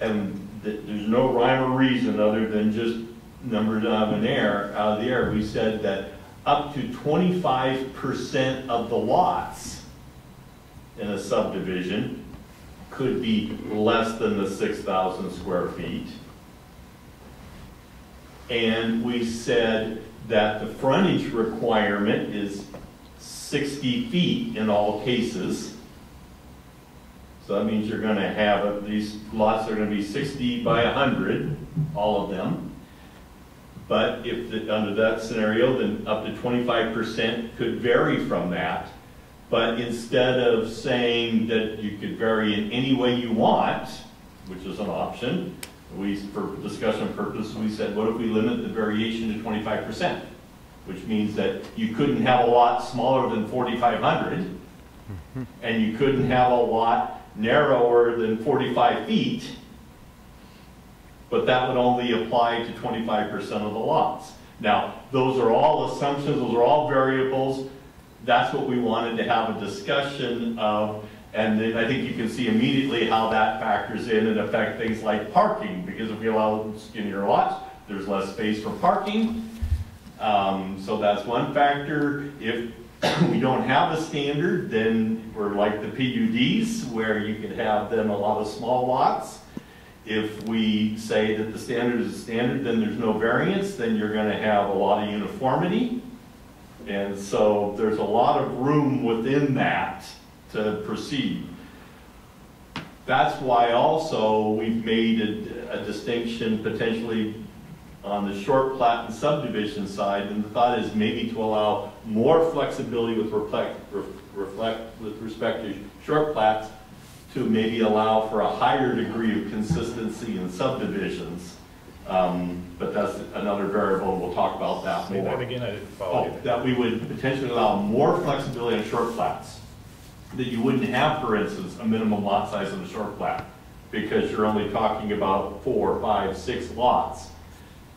and th- there's no rhyme or reason other than just numbers out of an air, out of the air, we said that up to twenty-five percent of the lots in a subdivision could be less than the six thousand square feet. And we said that the frontage requirement is sixty feet in all cases. So that means you're gonna have, uh, these lots are gonna be sixty by hundred, all of them. But if, the- under that scenario, then up to twenty-five percent could vary from that. But instead of saying that you could vary in any way you want, which is an option, we, for discussion purposes, we said, what if we limit the variation to twenty-five percent? Which means that you couldn't have a lot smaller than forty-five hundred, and you couldn't have a lot narrower than forty-five feet, but that would only apply to twenty-five percent of the lots. Now, those are all assumptions, those are all variables, that's what we wanted to have a discussion of, and then I think you can see immediately how that factors in and affect things like parking, because if we allow skinnier lots, there's less space for parking. Um, so that's one factor. If we don't have a standard, then we're like the PUDs, where you could have then a lot of small lots. If we say that the standard is a standard, then there's no variance, then you're gonna have a lot of uniformity. And so there's a lot of room within that to proceed. That's why also we've made a, a distinction potentially on the short plat and subdivision side, and the thought is maybe to allow more flexibility with reflect, ref- reflect, with respect to short plats, to maybe allow for a higher degree of consistency in subdivisions. Um, but that's another variable, and we'll talk about that more. that again, I didn't follow Oh, that we would potentially allow more flexibility on short plats. That you wouldn't have, for instance, a minimum lot size on a short plat, because you're only talking about four, five, six lots.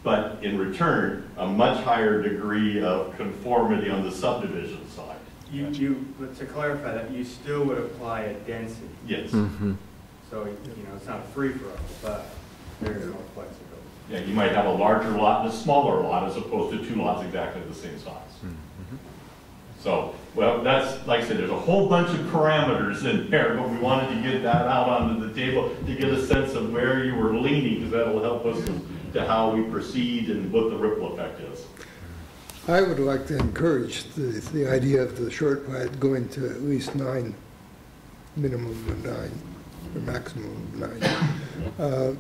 But in return, a much higher degree of conformity on the subdivision side. You, you, but to clarify that, you still would apply a density. Yes, Mm-hmm. So, you know, it's not a free-for-all, but there's more flexibility. yeah, you might have a larger lot and a smaller lot as opposed to two lots exactly the same size. So, well, that's, like I said, there's a whole bunch of parameters in there, but we wanted to get that out onto the table to get a sense of where you were leaning, because that'll help us to how we proceed and what the ripple effect is. I would like to encourage the, the idea of the short plat going to at least nine, minimum of nine, or maximum of nine. Uh,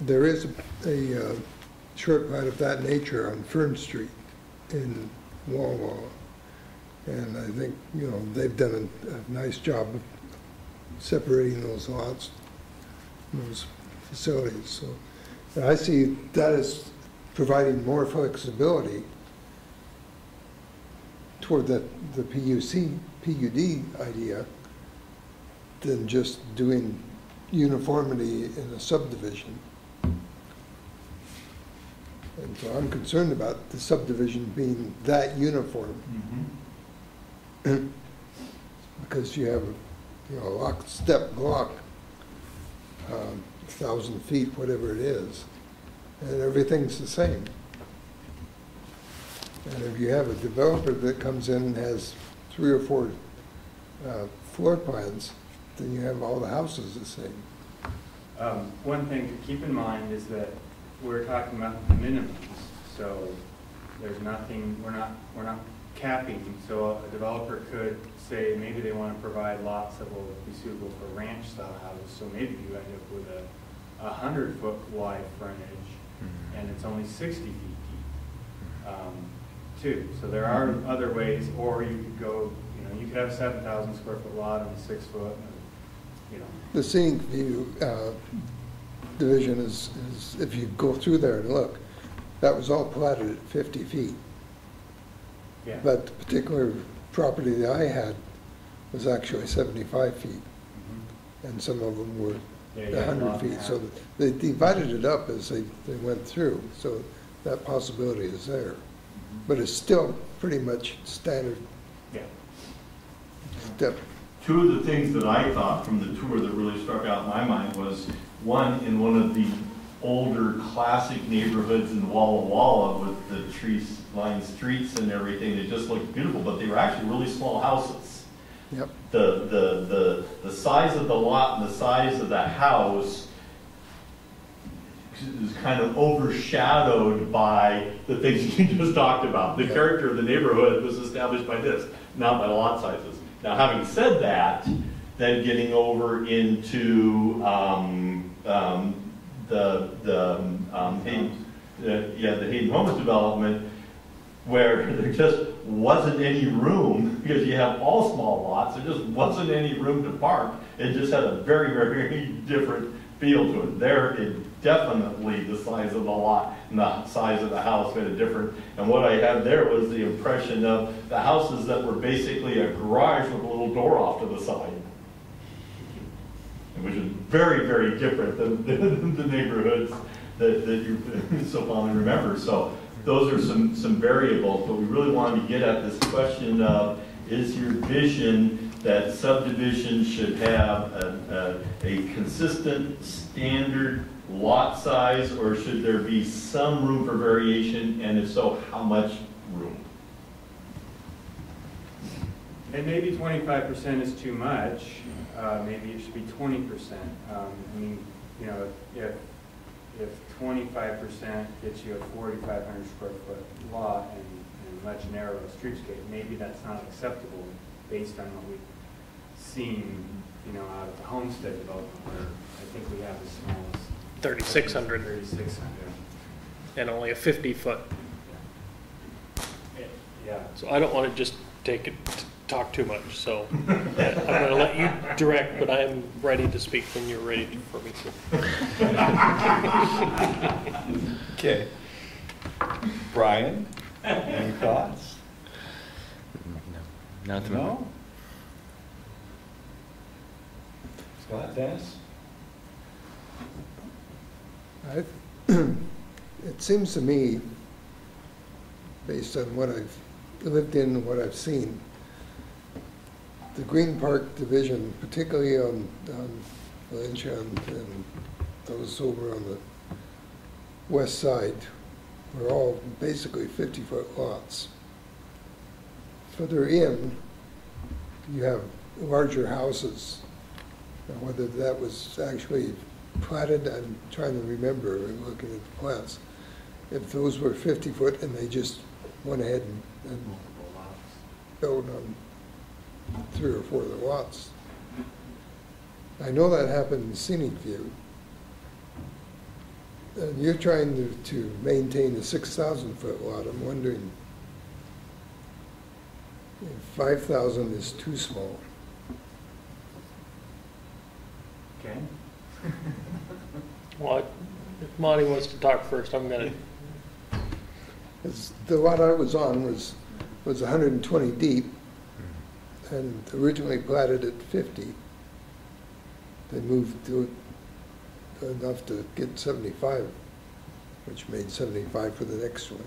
There is a uh, short plat of that nature on Fern Street in Walla. And I think, you know, they've done a, a nice job of separating those lots, those facilities, so. And I see that as providing more flexibility toward the, the PUC, PUD idea than just doing uniformity in a subdivision. And so I'm concerned about the subdivision being that uniform, because you have, you know, a lock, step block, um, thousand feet, whatever it is, and everything's the same. And if you have a developer that comes in and has three or four uh, floor plans, then you have all the houses the same. Um, One thing to keep in mind is that we're talking about the minimums, so there's nothing, we're not, we're not capping. So a developer could say, maybe they want to provide lots that will be suitable for ranch-style houses, so maybe you end up with a, a hundred-foot wide frontage, and it's only sixty feet deep, um, too. So there are other ways, or you could go, you know, you could have a seven thousand square foot lot on a six foot, and, you know, The scenic view uh, division is, is, if you go through there and look, that was all platted at 50 feet. yeah. But the particular property that I had was actually 75 feet, Mhm. and some of them were Yeah, you have a 100 lot feet. in So they divided it up as they, they went through, so that possibility is there. Mm-hmm. But it's still pretty much standard Yeah. step. Two of the things that I thought from the tour that really struck out in my mind was, one, in one of the older classic neighborhoods in Walla Walla with the tree-lined streets and everything, they just looked beautiful, but they were actually really small houses. Yep. The, the, the, the size of the lot and the size of the house is kind of overshadowed by the things you just talked about. The Yeah. character of the neighborhood was established by this, not by lot sizes. Now, having said that, then getting over into, um, um, the, the, um, Hayden, uh, yeah, the Hayden Homes development, where they're just wasn't any room, because you have all small lots, there just wasn't any room to park. It just had a very, very, very different feel to it. There, it definitely, the size of the lot and the size of the house made a difference. And what I had there was the impression of the houses that were basically a garage with a little door off to the side. Which is very, very different than, than the neighborhoods that, that you so fondly remember. So those are some, some variables, but we really wanted to get at this question of, is your vision that subdivision should have a, a, a consistent standard lot size, or should there be some room for variation, and if so, how much room? And maybe twenty-five percent is too much, uh, maybe it should be twenty percent. Um, I mean, you know, if twenty-five percent gets you a forty-five hundred square foot lot and, and much narrower streetscape, maybe that's not acceptable based on what we've seen, you know, out of the homestead development, where I think we have the smallest. 3,600. Thirty-six hundred, and only a 50-foot. yeah. So I don't want to just take it, talk too much, so uh, I'm going to let you direct, but I'm ready to speak when you're ready for me to. Okay. Brian, any thoughts? No, not at the. No? Scott, Dennis? I, it seems to me, based on what I've lived in and what I've seen, the Green Park Division, particularly on, on Valencia and, and those over on the west side, were all basically fifty-foot lots. Further in, you have larger houses. Now, whether that was actually platted, I'm trying to remember, looking at the plats. If those were fifty foot and they just went ahead and, and Multiple lots. built on three or four of the lots. I know that happened in Scenic View. And you're trying to, to maintain a six thousand foot lot, I'm wondering if five thousand is too small. Okay. Well, if Monty wants to talk first, I'm going to, the lot I was on was, was hundred and twenty deep, and originally platted at fifty. They moved to enough to get seventy-five, which made seventy-five for the next one.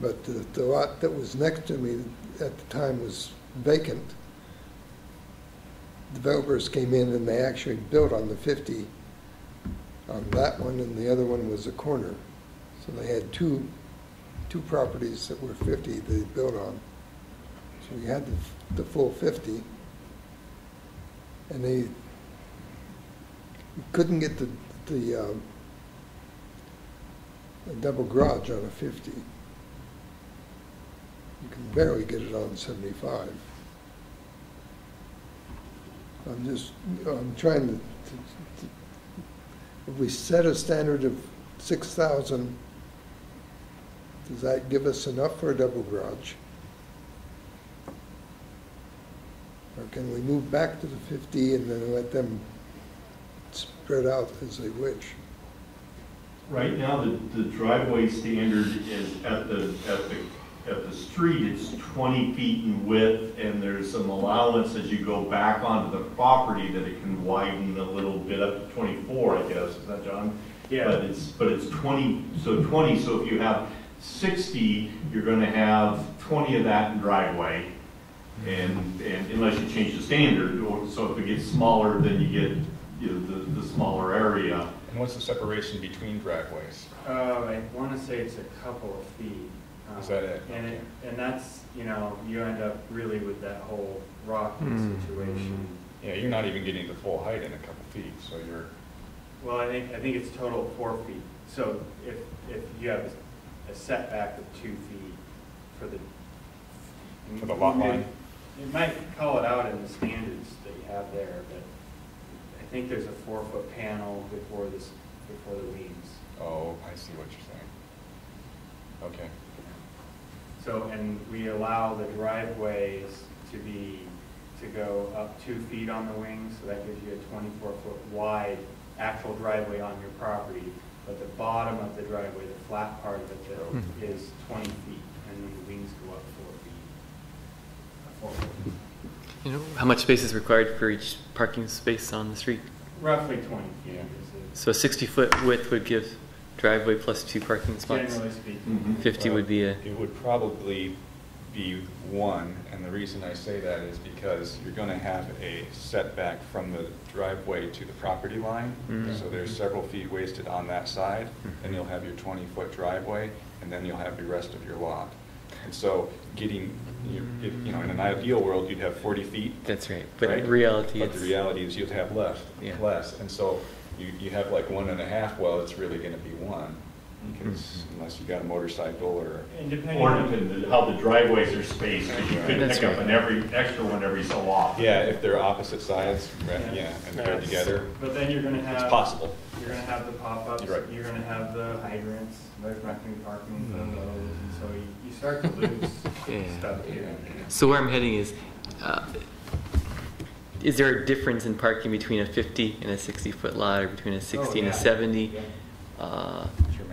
But the, the lot that was next to me at the time was vacant. Developers came in and they actually built on the fifty on that one, and the other one was a corner. So they had two, two properties that were fifty they built on. So we had the, the full fifty. And they couldn't get the, the, um, a double garage on a fifty. You can barely get it on seventy-five. I'm just, I'm trying to, to- to- if we set a standard of six thousand, does that give us enough for a double garage? Or can we move back to the fifty and then let them spread out as they wish? Right now, the, the driveway standard is at the, at the, at the street, it's twenty feet in width, and there's some allowance as you go back onto the property that it can widen a little bit up to twenty-four, I guess, is that John? Yeah. But it's, but it's twenty, so twenty, so if you have sixty, you're gonna have twenty of that in driveway. And, and unless you change the standard, or, so if it gets smaller, then you get, you know, the, the smaller area. And what's the separation between driveways? Uh, I want to say it's a couple of feet. um, Is that it? And it, and that's, you know, you end up really with that whole rocky Hmm. situation. Yeah, you're not even getting the full height in a couple feet, so you're, Well, I think, I think it's total four feet. So if, if you have a setback of two feet for the. For the lot line? It might call it out in the standards that you have there, but I think there's a four-foot panel before this, before the weeds. oh, I see what you're saying. Okay. So, and we allow the driveways to be, to go up two feet on the wings, so that gives you a twenty-four foot wide actual driveway on your property. But the bottom of the driveway, the flat part of it though, hmm. is twenty feet, and then the wings go up four feet. Uh, Four, You know, how much space is required for each parking space on the street? roughly twenty feet is So a 60-foot width would give driveway plus two parking spots. generally speaking. Mhm. 50 would be a, It would probably be one, and the reason I say that is because you're gonna have a setback from the driveway to the property line. Mhm. So there's several feet wasted on that side, and you'll have your twenty-foot driveway, and then you'll have the rest of your lot. And so getting, you, if- you know, in an ideal world, you'd have forty feet, that's right. But right? in reality, But the reality is you'd have less, Yeah. less, and so you, you have like one and a half, well, it's really gonna be one. Because Mm-hmm. unless you've got a motorcycle or, And depending Or on. depending how the driveways are spaced, because you could That's pick up right. an every, extra one every so often. yeah, if they're opposite sides, right, Yeah. yeah, and Yeah. paired together, But then you're gonna have. it's possible. You're gonna have the pop-ups, You're right. you're gonna have the hydrants, there's not gonna be parking in Mm-hmm. those, and so you, you start to lose Yeah. stuff here and so where I'm heading is, uh, is there a difference in parking between a 50 and a 60-foot lot, or between a 60 and Oh, yeah. a 70? Yeah. Uh, Dramatic, yeah.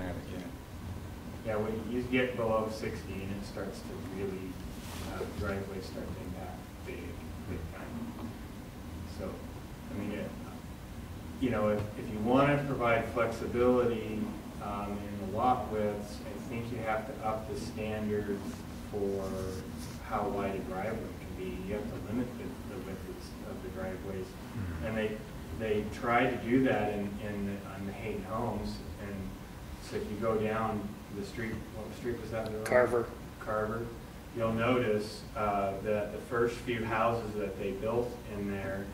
Yeah, when you get below sixty and it starts to really, uh, driveways start to impact big, big time. So, I mean, it, you know, if, if you wanna provide flexibility, um, in the lot widths, I think you have to up the standards for how wide a driveway can be. You have to limit the, the width of- the driveways. And they, they try to do that in, in, the- on the Hayden Homes, and so if you go down the street, what street was that? Lou? Carver. Carver, you'll notice, uh, that the first few houses that they built in there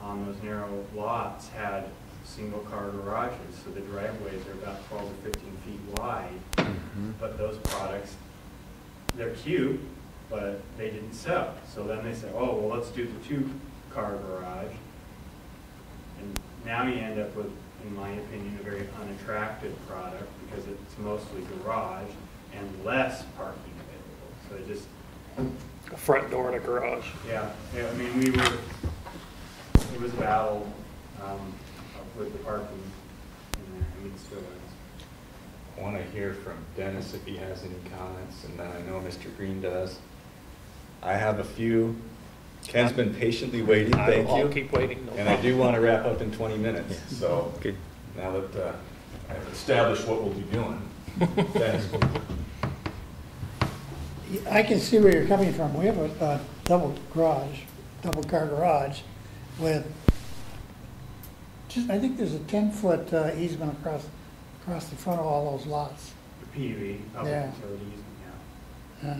on those narrow lots had single-car garages, so the driveways are about twelve or fifteen feet wide. mhm. But those products, they're cute, but they didn't sell. So then they said, oh, well, let's do the two-car garage. And now you end up with, in my opinion, a very unattractive product because it's mostly garage and less parking available. So it just, A front door and a garage. yeah, yeah, I mean, we were, it was a battle, um, with the parking in there, I mean, it still is. I want to hear from Dennis if he has any comments, and then I know Mr. Green does. I have a few. Ken's been patiently waiting, thank I'll you. keep waiting. no And I do want to wrap up in 20 minutes, so Good. now that uh, I've established what we'll be doing. Dennis, I can see where you're coming from. We have a, a double garage, double car garage with, just, I think there's a ten-foot uh, easement across, across the front of all those lots. The PUE, public Yeah. utilities, yeah. Yeah.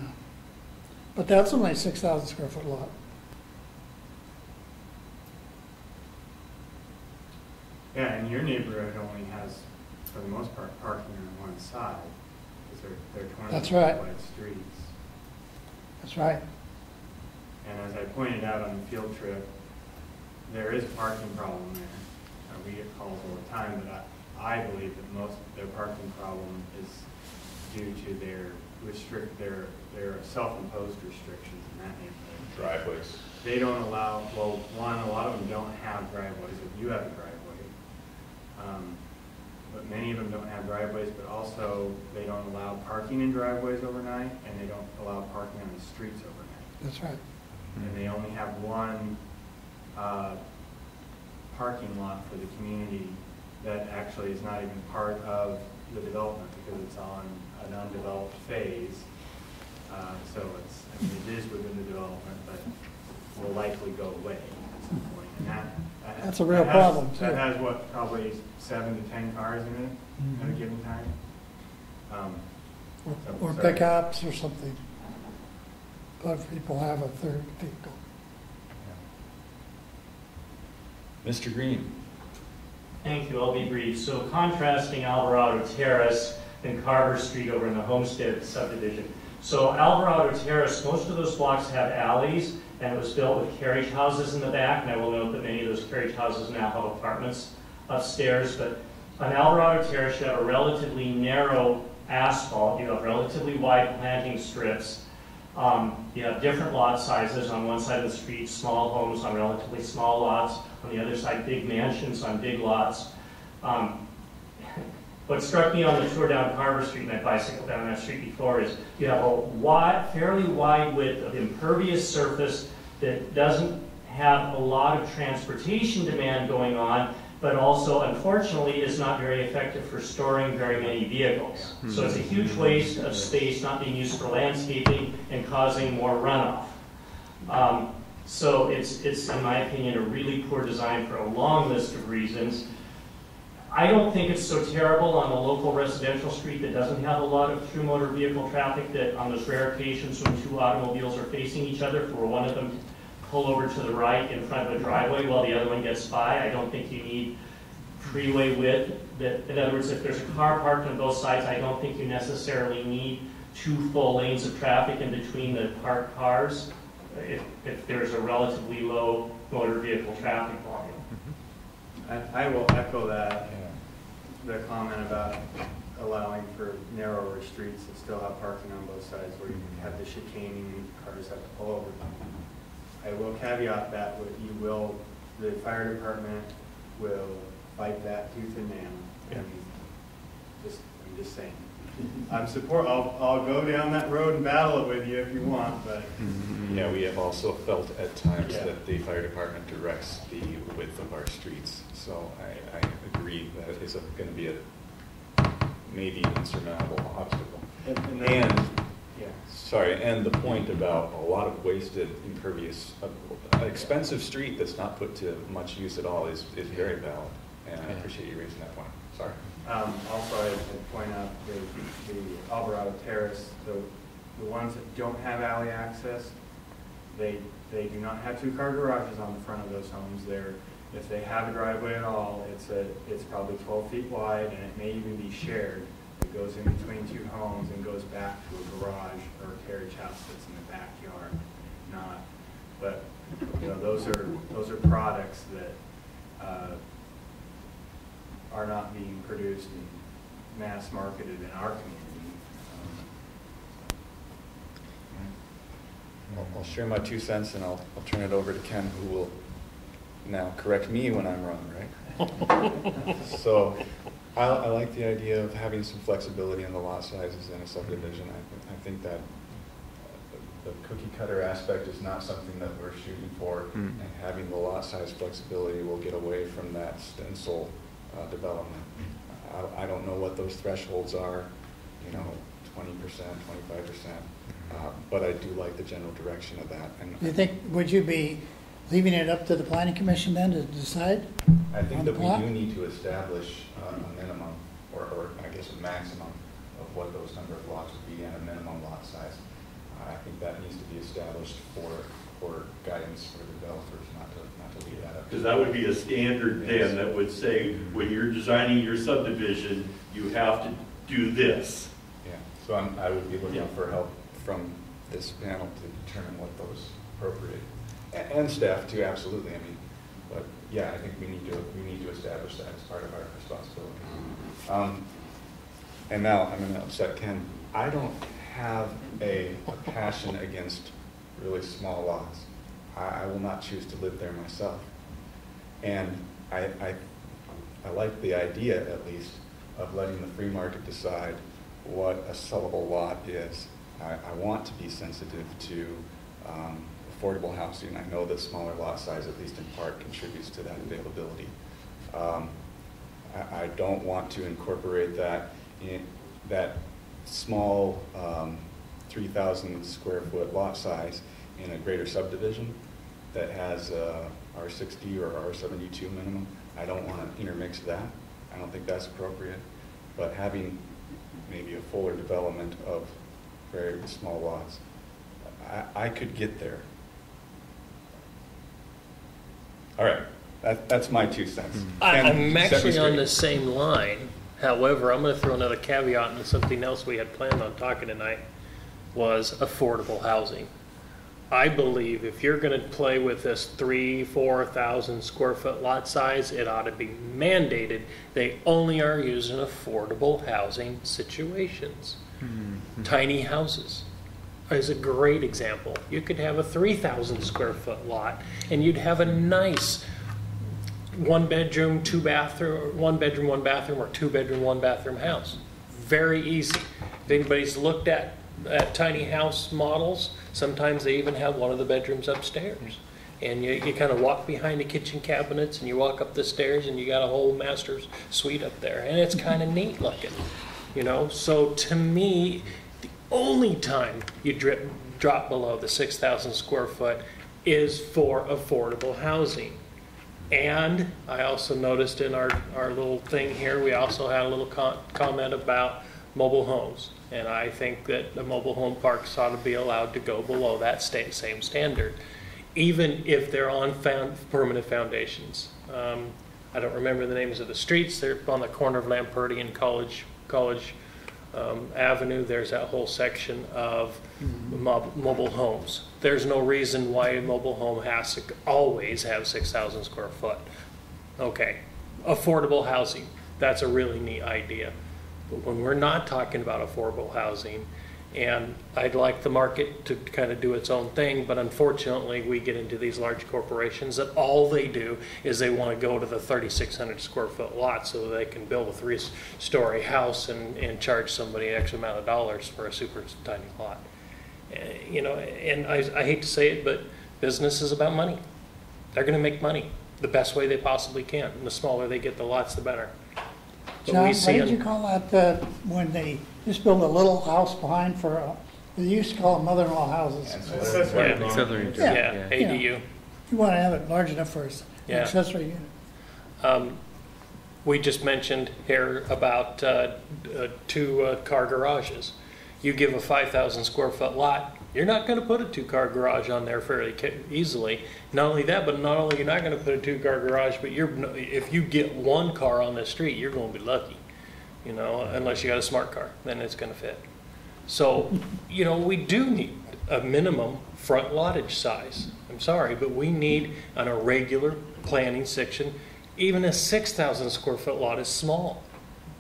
But that's only a six thousand square foot lot. Yeah, and your neighborhood only has, for the most part, parking on one side, because they're, they're twenty That's feet right. wide streets. That's right. And as I pointed out on the field trip, there is a parking problem there. Uh, we get calls all the time, but I, I believe that most, of their parking problem is due to their restrict, their, their self-imposed restrictions in that neighborhood. driveways. They don't allow, well, one, a lot of them don't have driveways, if you have a driveway. Um, But many of them don't have driveways, but also they don't allow parking in driveways overnight, and they don't allow parking on the streets overnight. That's right. And they only have one, uh, parking lot for the community that actually is not even part of the development because it's on an undeveloped phase. Uh, so it's, I mean, it is within the development, but will likely go away at some point. And that. That has- That's a real that has- problem, too. That has what, probably seven to ten cars in it at a Mhm. given time. Um, Or- So, Or sorry. pickups or something. But people have a third vehicle. Mr. Green? Thank you, I'll be brief. So contrasting Alvarado Terrace and Carver Street over in the Homestead subdivision. So Alvarado Terrace, most of those blocks have alleys, and it was built with carriage houses in the back, and I will note that many of those carriage houses now have apartments upstairs, but on Alvarado Terrace, you have a relatively narrow asphalt, you have relatively wide planting strips. Um, You have different lot sizes, on one side of the street, small homes on relatively small lots, on the other side, big mansions on big lots. Um, What struck me on the tour down Carver Street, and I bicycled down that street before, is you have a wide, fairly wide width of impervious surface that doesn't have a lot of transportation demand going on, but also unfortunately is not very effective for storing very many vehicles. So it's a huge waste of space not being used for landscaping and causing more runoff. Um, So it's, it's, in my opinion, a really poor design for a long list of reasons. I don't think it's so terrible on a local residential street that doesn't have a lot of through motor vehicle traffic, that on those rare occasions when two automobiles are facing each other, for one of them to pull over to the right in front of a driveway while the other one gets by, I don't think you need freeway width. That, in other words, if there's a car parked on both sides, I don't think you necessarily need two full lanes of traffic in between the parked cars if, if there's a relatively low motor vehicle traffic volume. Mm-hmm. I, I will echo that, the comment about allowing for narrower streets that still have parking on both sides where you mm-hmm. have the chicaning, cars have to pull over. I will caveat that with, you will, the fire department will fight that tooth and nail. Mean, Just, I'm just saying. I'm support, I'll, I'll go down that road and battle it with you if you want, but mm-hmm. Yeah, we have also felt at times Yeah. that the fire department directs the width of our streets. So I, I agree that is going to be a maybe insurmountable obstacle. And- and And, Yeah. sorry, and the point about a lot of wasted impervious, uh, an expensive street that's not put to much use at all is, is very valid. And I appreciate you raising that point. Sorry. Um, also, I'd I'd point out the, the Alvarado Terrace, the, the ones that don't have alley access, they, they do not have two-car garages on the front of those homes. They're, if they have a driveway at all, it's a, it's probably twelve feet wide, and it may even be shared. It goes in between two homes and goes back to a garage or a carriage house that's in the backyard, not, but, you know, those are, those are products that, uh, are not being produced and mass marketed in our community. I'll, I'll share my two cents and I'll, I'll turn it over to Ken, who will now correct me when I'm wrong, right? So, I, I like the idea of having some flexibility in the lot sizes in a subdivision. I, thi- I think that uh, the the cookie cutter aspect is not something that we're shooting for. Hmm. And having the lot size flexibility will get away from that stencil, uh, development. I, I don't know what those thresholds are, you know, twenty percent, twenty-five percent. Uh, But I do like the general direction of that, and you think, would you be leaving it up to the planning commission then to decide? I think on that we do need to establish uh, a minimum, or, or I guess a maximum of what those number of lots would be and a minimum lot size. Uh, I think that needs to be established for, for guidance for developers, not to, not to leave that up. Because that would be a standard then that would say, when you're designing your subdivision, you have to do this. Yeah, so I'm, I would be looking Yeah. for help from this panel to determine what those appropriate. And staff too, absolutely, I mean, but yeah, I think we need to, we need to establish that as part of our responsibility. Um, And now, I'm gonna upset Ken, I don't have a a passion against really small lots. I, I will not choose to live there myself. And I, I, I like the idea, at least, of letting the free market decide what a sellable lot is. I, I want to be sensitive to um, affordable housing. I know that smaller lot size, at least in part, contributes to that availability. Um, I, I don't want to incorporate that in, that small um, 3,000 square foot lot size in a greater subdivision that has R sixty or R72 minimum. I don't want to intermix that. I don't think that's appropriate. But having maybe a fuller development of very small lots, I, I could get there. All right, that, that's my two cents. I- Ken, I'm set me actually on straight. the same line. However, I'm going to throw another caveat into something else we had planned on talking tonight, was affordable housing. I believe if you're gonna play with this three, four thousand square foot lot size, it ought to be mandated. They only are used in affordable housing situations. Hmm. Tiny houses is a great example. You could have a three thousand square foot lot and you'd have a nice one bedroom, two bathroom, one bedroom, one bathroom, or two bedroom, one bathroom house. Very easy. If anybody's looked at, at tiny house models, sometimes they even have one of the bedrooms upstairs. And you, you kind of walk behind the kitchen cabinets and you walk up the stairs and you got a whole master's suite up there. And it's kind of neat looking, you know? So to me, only time you drip, drop below the 6,000 square foot is for affordable housing. And I also noticed in our, our little thing here, we also had a little comment about mobile homes. And I think that the mobile home parks ought to be allowed to go below that same standard, even if they're on found, permanent foundations. Um, I don't remember the names of the streets, they're on the corner of Lamperti and College, College um, Avenue, there's that whole section of mob- mobile homes. There's no reason why a mobile home has to always have 6,000 square foot. Okay, affordable housing, that's a really neat idea. But when we're not talking about affordable housing, and I'd like the market to kind of do its own thing, but unfortunately, we get into these large corporations that all they do is they want to go to the 3,600 square foot lot so they can build a three-story house and, and charge somebody X amount of dollars for a super tiny lot. Eh, You know, and I, I hate to say it, but business is about money. They're going to make money the best way they possibly can. And the smaller they get the lots, the better. But John, what did you call that, uh, when they just built a little house behind for, uh, they used to call them mother-in-law houses. Yeah. Auxiliary, Yeah. Yeah, ADU. You want to have it large enough for an Yeah. accessory unit. Um, We just mentioned here about uh, uh, two uh, car garages. You give a 5,000 square foot lot, you're not going to put a two-car garage on there fairly ca- easily. Not only that, but not only you're not going to put a two-car garage, but you're, if you get one car on the street, you're going to be lucky. You know, unless you got a smart car, then it's going to fit. So, you know, we do need a minimum front wattage size. I'm sorry, but we need on a regular planning section, even a 6,000 square foot lot is small.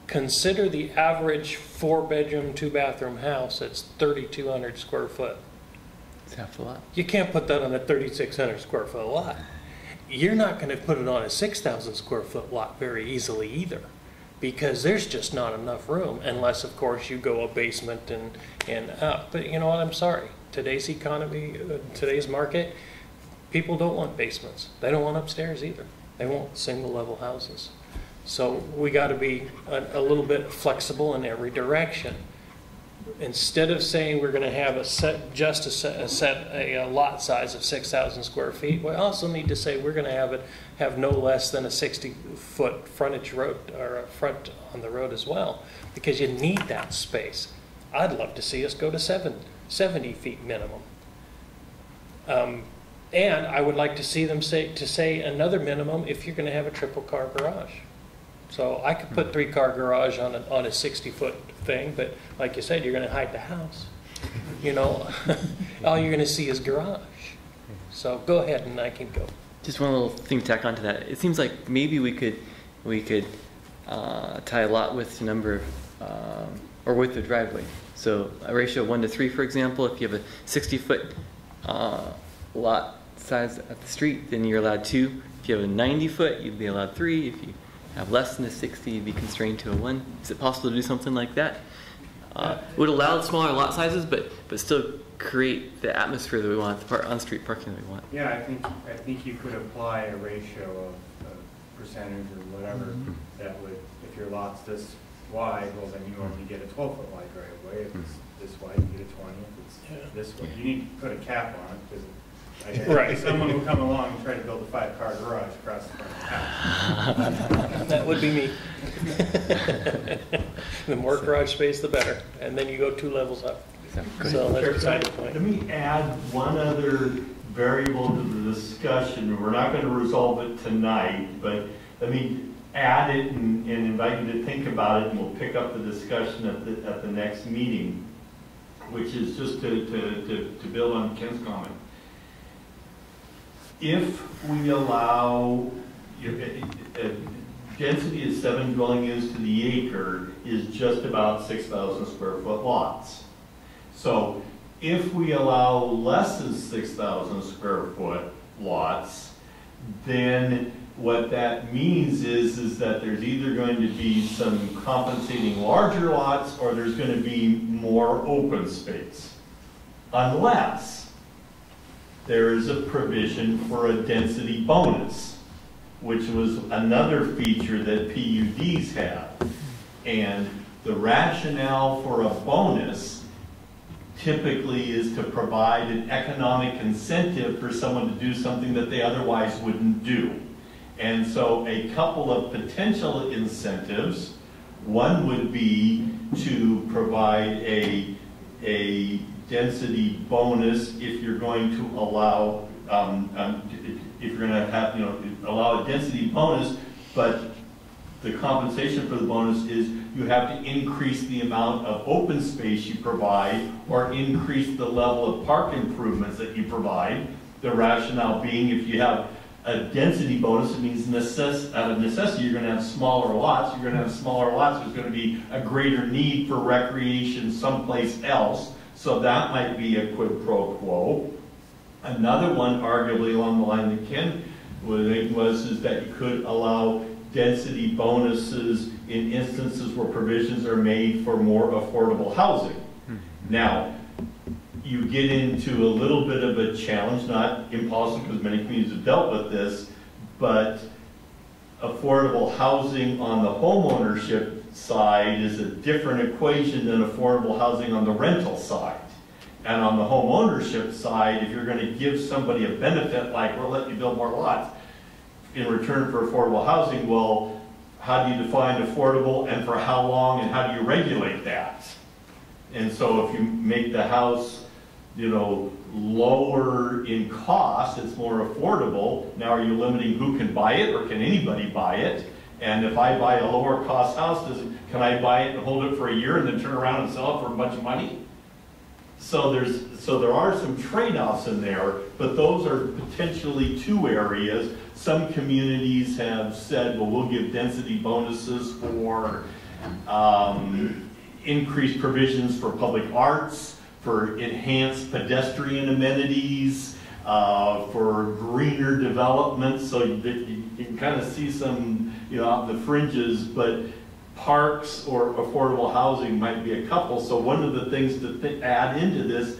Consider the average four-bedroom, two-bathroom house that's 3,200 square foot. It's half a lot. You can't put that on a 3,600 square foot lot. You're not going to put it on a 6,000 square foot lot very easily either, because there's just not enough room, unless, of course, you go a basement and, and up. But you know what, I'm sorry, today's economy, uh, today's market, people don't want basements. They don't want upstairs either. They want single-level houses. So we got to be a, a little bit flexible in every direction instead of saying we're going to have a set, just a set, a, set, a, a lot size of 6,000 square feet, we also need to say we're going to have it have no less than a 60 foot frontage road or a front on the road as well, because you need that space. I'd love to see us go to seven, 70 feet minimum. Um, and I would like to see them say to say another minimum if you're going to have a triple car garage. So I could put three car garage on a, on a 60 foot thing, but like you said, you're going to hide the house. You know, all you're going to see is garage. So go ahead and I can go. Just one little thing to tack onto that. It seems like maybe we could, we could uh, tie a lot with the number, of, um, or with the driveway. So a ratio of one to three, for example, if you have a 60-foot uh, lot size at the street, then you're allowed two. If you have a 90-foot, you'd be allowed three. If you have less than a 60, you'd be constrained to a one. Is it possible to do something like that? Uh, would allow smaller lot sizes, but but still create the atmosphere that we want, the par- on-street parking that we want. Yeah, I think, I think you could apply a ratio of, of percentage or whatever that would, if your lot's this wide, well, then you only get a twelve foot wide driveway. If it's this wide, you get a twenty. If it's this wide, you need to put a cap on it, because Right. someone will come along and try to build a five car garage across the front of the house. That would be me. The more garage space, the better. And then you go two levels up. So that's beside the Let me add one other variable to the discussion. We're not going to resolve it tonight, but let me add it and and invite you to think about it, and we'll pick up the discussion at the, at the next meeting, which is just to, to, to, to build on Ken's comment. If we allow, a- a- uh, uh, density of seven dwelling units to the acre is just about six thousand square foot lots. So if we allow less than six thousand square foot lots, then what that means is, is that there's either going to be some compensating larger lots or there's gonna be more open space. Unless there is a provision for a density bonus, which was another feature that PUDs have. And the rationale for a bonus typically is to provide an economic incentive for someone to do something that they otherwise wouldn't do. And so a couple of potential incentives, one would be to provide a, a density bonus if you're going to allow, um, um, if you're gonna have, you know, allow a density bonus, but the compensation for the bonus is you have to increase the amount of open space you provide or increase the level of park improvements that you provide. The rationale being if you have a density bonus, it means necess, out of necessity, you're gonna have smaller lots. You're gonna have smaller lots, there's gonna be a greater need for recreation someplace else. So that might be a quid pro quo. Another one, arguably along the line that Ken was was, is that you could allow density bonuses in instances where provisions are made for more affordable housing. Hmm. Now, you get into a little bit of a challenge, not impossible because many communities have dealt with this, but affordable housing on the homeownership side is a different equation than affordable housing on the rental side. And on the home ownership side, if you're gonna give somebody a benefit, like we're letting you build more lots, in return for affordable housing, well, how do you define affordable and for how long and how do you regulate that? And so if you make the house, you know, lower in cost, it's more affordable, now are you limiting who can buy it or can anybody buy it? And if I buy a lower cost house, does, can I buy it and hold it for a year and then turn around and sell it for a bunch of money? So there's, so there are some trade-offs in there, but those are potentially two areas. Some communities have said, well, we'll give density bonuses for, um, increased provisions for public arts, for enhanced pedestrian amenities, uh, for greener development, so you you can kind of see some, you know, the fringes, but parks or affordable housing might be a couple. So one of the things to thi- add into this,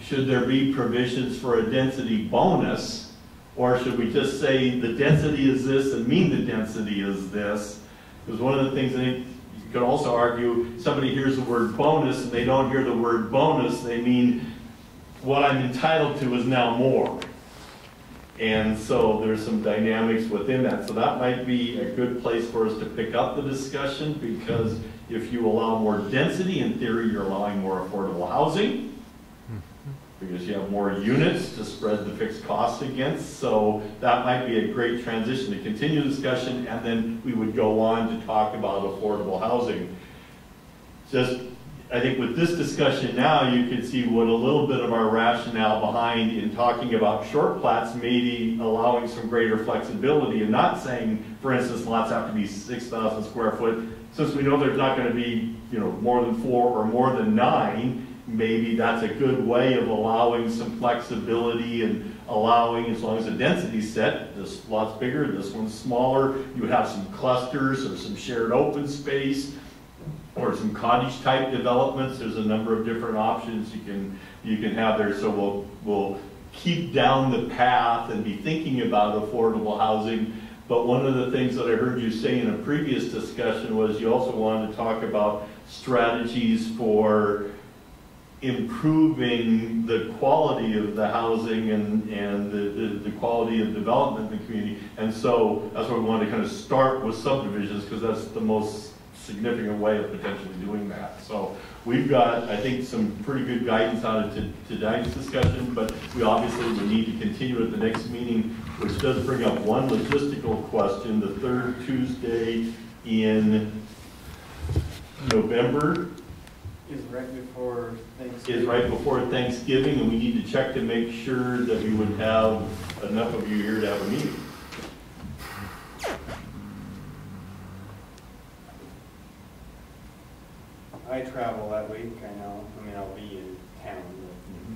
should there be provisions for a density bonus? Or should we just say the density is this and mean the density is this? Because one of the things I think you could also argue, somebody hears the word bonus and they don't hear the word bonus, they mean what I'm entitled to is now more. And so there's some dynamics within that. So that might be a good place for us to pick up the discussion because if you allow more density, in theory, you're allowing more affordable housing because you have more units to spread the fixed costs against. So that might be a great transition to continue the discussion and then we would go on to talk about affordable housing. Just I think with this discussion now, you can see what a little bit of our rationale behind in talking about short plats, maybe allowing some greater flexibility and not saying, for instance, lots have to be 6,000 square foot. Since we know there's not going to be, you know, more than four or more than nine, maybe that's a good way of allowing some flexibility and allowing, as long as the density's set, this lot's bigger, this one's smaller, you have some clusters or some shared open space or some cottage type developments, there's a number of different options you can, you can have there. So we'll, we'll keep down the path and be thinking about affordable housing. But one of the things that I heard you say in a previous discussion was you also wanted to talk about strategies for improving the quality of the housing and, and the, the, the quality of development in the community. And so that's why we wanted to kind of start with subdivisions because that's the most significant way of potentially doing that. So we've got, I think, some pretty good guidance out of to- tonight's discussion, but we obviously will need to continue at the next meeting, which does bring up one logistical question, the third Tuesday in November. Is right before Thanksgiving. is right before Thanksgiving, and we need to check to make sure that we would have enough of you here to have a meeting. I travel that week, I know, I mean, I'll be in town,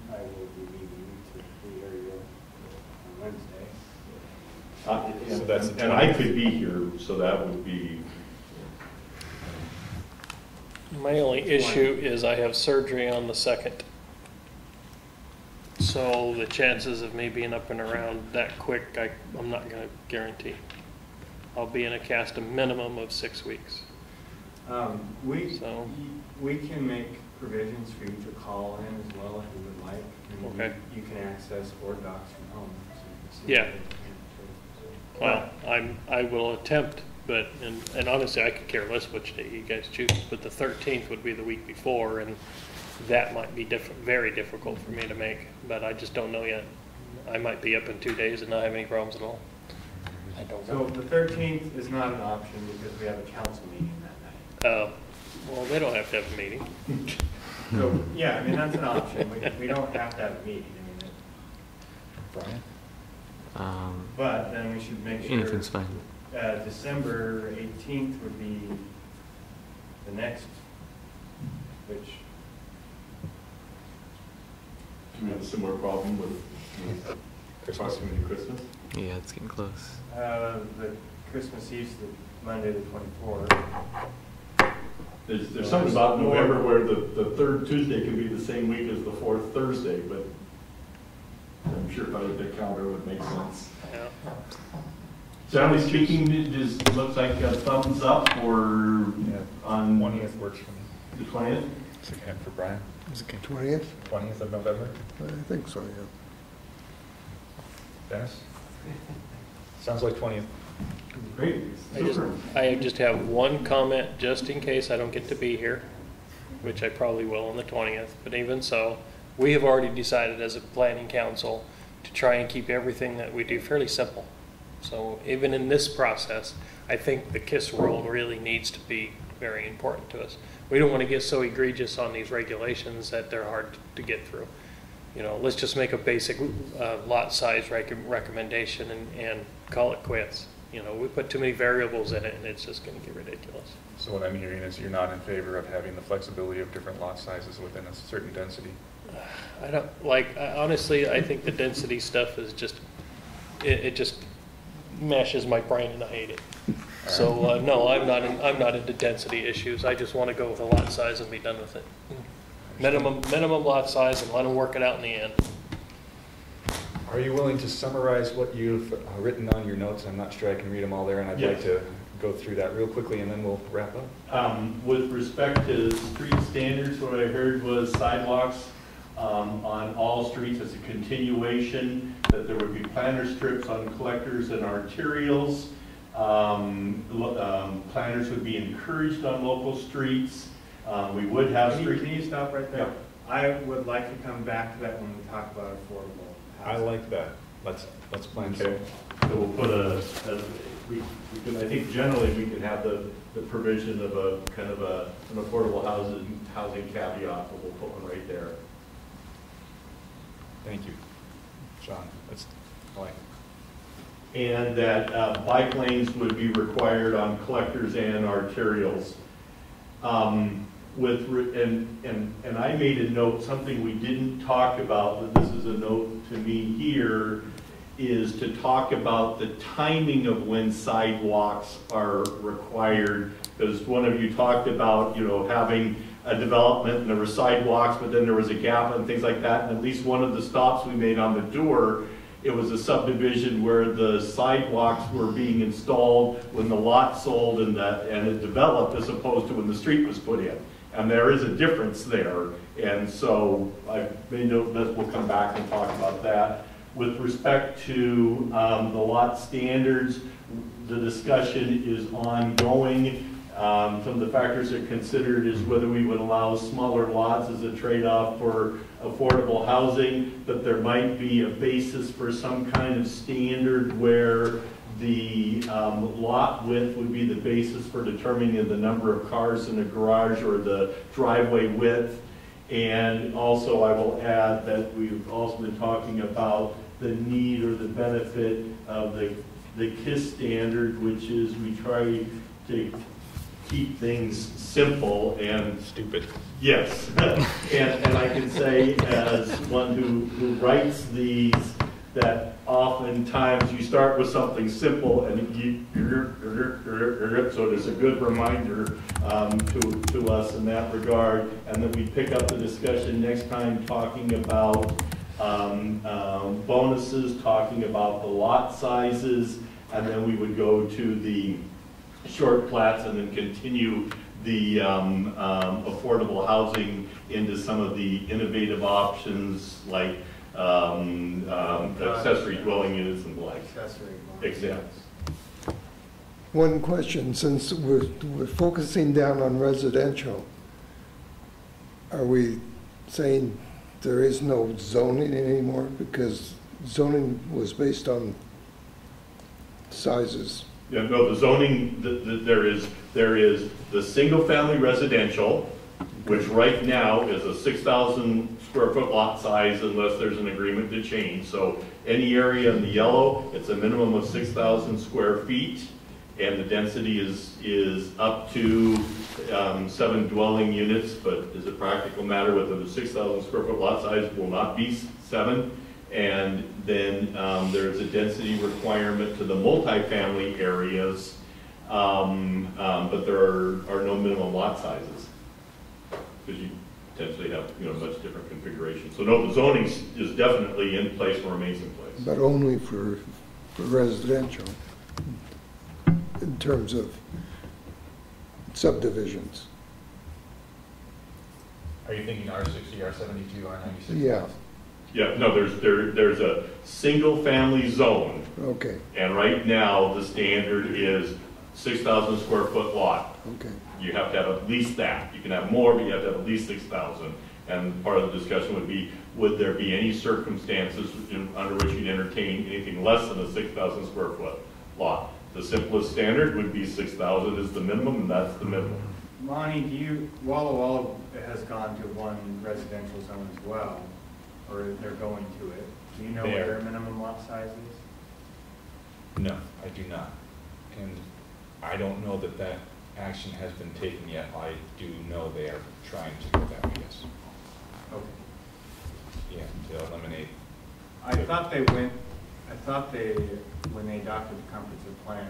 but I will be meeting to the area on Wednesday. Uh, So that's And and I could be here, so that would be, My only issue is I have surgery on the second. So the chances of me being up and around that quick, I, I'm not gonna guarantee. I'll be in a cast a minimum of six weeks. Um, we, So- we can make provisions for you to call in as well if you would like. and you- Okay. You can access board docs from home. so you can see Yeah. so. Well, I'm, I will attempt, but, and, and honestly, I could care less which day you guys choose, but the thirteenth would be the week before, and that might be different, very difficult for me to make, but I just don't know yet. I might be up in two days and not have any problems at all. I don't So know. the thirteenth is not an option because we have a council meeting that night. Uh, well, they don't have to have a meeting. So, yeah, I mean, that's an option. We, we don't have to have a meeting, I mean, it- Brian? Um, but then we should make sure. anything's fine. Uh, December eighteenth would be the next, which, do we have a similar problem with Christmas. approximately Christmas? Yeah, it's getting close. uh, the Christmas Eve's the Monday, the twenty-fourth. There's, there's something about November where the, the third Tuesday can be the same week as the fourth Thursday, but I'm sure by the calendar it would make sense. Yeah. Generally speaking, it just looks like a thumbs up or Yeah. on Twentieth works for me. the twentieth? And for Brian? Twentieth? Twentieth of November? I think so, yeah. Dennis? Sounds like twentieth. Great, I just. I just have one comment, just in case I don't get to be here, which I probably will on the twentieth, but even so, we have already decided as a planning council to try and keep everything that we do fairly simple. So even in this process, I think the KISS world really needs to be very important to us. We don't want to get so egregious on these regulations that they're hard to get through. You know, let's just make a basic uh, lot size rec- recommendation and, and call it quits. You know, we put too many variables in it and it's just going to get ridiculous. So what I'm hearing is you're not in favor of having the flexibility of different lot sizes within a certain density? I don't, like, I- honestly, I think the density stuff is just, it, it just meshes my brain and I hate it. So, uh, no, I'm not, in- I'm not into density issues. I just want to go with a lot size and be done with it. Minimum, minimum lot size and let them work it out in the end. Are you willing to summarize what you've uh, written on your notes? I'm not sure I can read them all there, and I'd like to go through that real quickly, and then we'll wrap up. Um, With respect to street standards, what I heard was sidewalks um, on all streets as a continuation, that there would be planter strips on collectors and arterials. Um, um, Planters would be encouraged on local streets. Um, We would have Can you, street. can you stop right there? I would like to come back to that when we talk about affordable I like that. Let's, let's plan Okay, so we'll put a, a- we, we can, I think generally we can have the, the provision of a, kind of a, an affordable housing, housing caveat, but we'll put one right there. Thank you. John, that's, I like it. And that uh, bike lanes would be required on collectors and arterials. Um, With, and, and, and I made a note, something we didn't talk about, but this is a note to me here, is to talk about the timing of when sidewalks are required. Because one of you talked about, you know, having a development and there were sidewalks, but then there was a gap and things like that. And at least one of the stops we made on the tour, it was a subdivision where the sidewalks were being installed when the lot sold and that, and it developed as opposed to when the street was put in. And there is a difference there. And so I made note that we'll come back and talk about that. With respect to um, the lot standards, the discussion is ongoing. Um, Some of the factors that are considered is whether we would allow smaller lots as a trade-off for affordable housing, but there might be a basis for some kind of standard where the um, lot width would be the basis for determining the number of cars in the garage or the driveway width. And also, I will add that we've also been talking about the need or the benefit of the, the KISS standard, which is we try to keep things simple and Stupid. Yes, and, and I can say as one who, who writes these, that oftentimes you start with something simple and you, so it is a good reminder um, to, to us in that regard. And then we pick up the discussion next time talking about um, um, bonuses, talking about the lot sizes, and then we would go to the short plats and then continue the um, um, affordable housing into some of the innovative options like um, um, accessory dwelling units and the like. Accessory. Exactly. One question, since we're, we're focusing down on residential, are we saying there is no zoning anymore? Because zoning was based on sizes. Yeah, no, the zoning, the, the, there is, there is the single-family residential, which right now is a six thousand square foot lot size unless there's an agreement to change. So any area in the yellow, it's a minimum of six thousand square feet, and the density is, is up to, um, seven dwelling units, but as a practical matter, with a six thousand square foot lot size will not be seven. And then, um, there's a density requirement to the multifamily areas, um, um, but there are, are no minimum lot sizes. Because you potentially have, you know, much different configurations. So no, the zoning is- is definitely in place and remains in place. But only for, for residential, in terms of subdivisions. Are you thinking R sixty, R seventy-two, R ninety-six? Yeah, Yeah, no, there's, there, there's a single-family zone, okay, and right now, the standard is six thousand square foot lot. okay. You have to have at least that. You can have more, but you have to have at least six thousand. And part of the discussion would be, would there be any circumstances in- under which you'd entertain anything less than a six thousand square foot lot? The simplest standard would be six thousand is the minimum, and that's the minimum. Lonnie, do you, Walla Walla has gone to one residential zone as well, or they're going to it. Do you know what their minimum lot size is? No, I do not. And I don't know that that action has been taken yet. I do know they are trying to go that yes. Okay. Yeah, to eliminate, I thought they went, I thought they, when they adopted the comprehensive plan,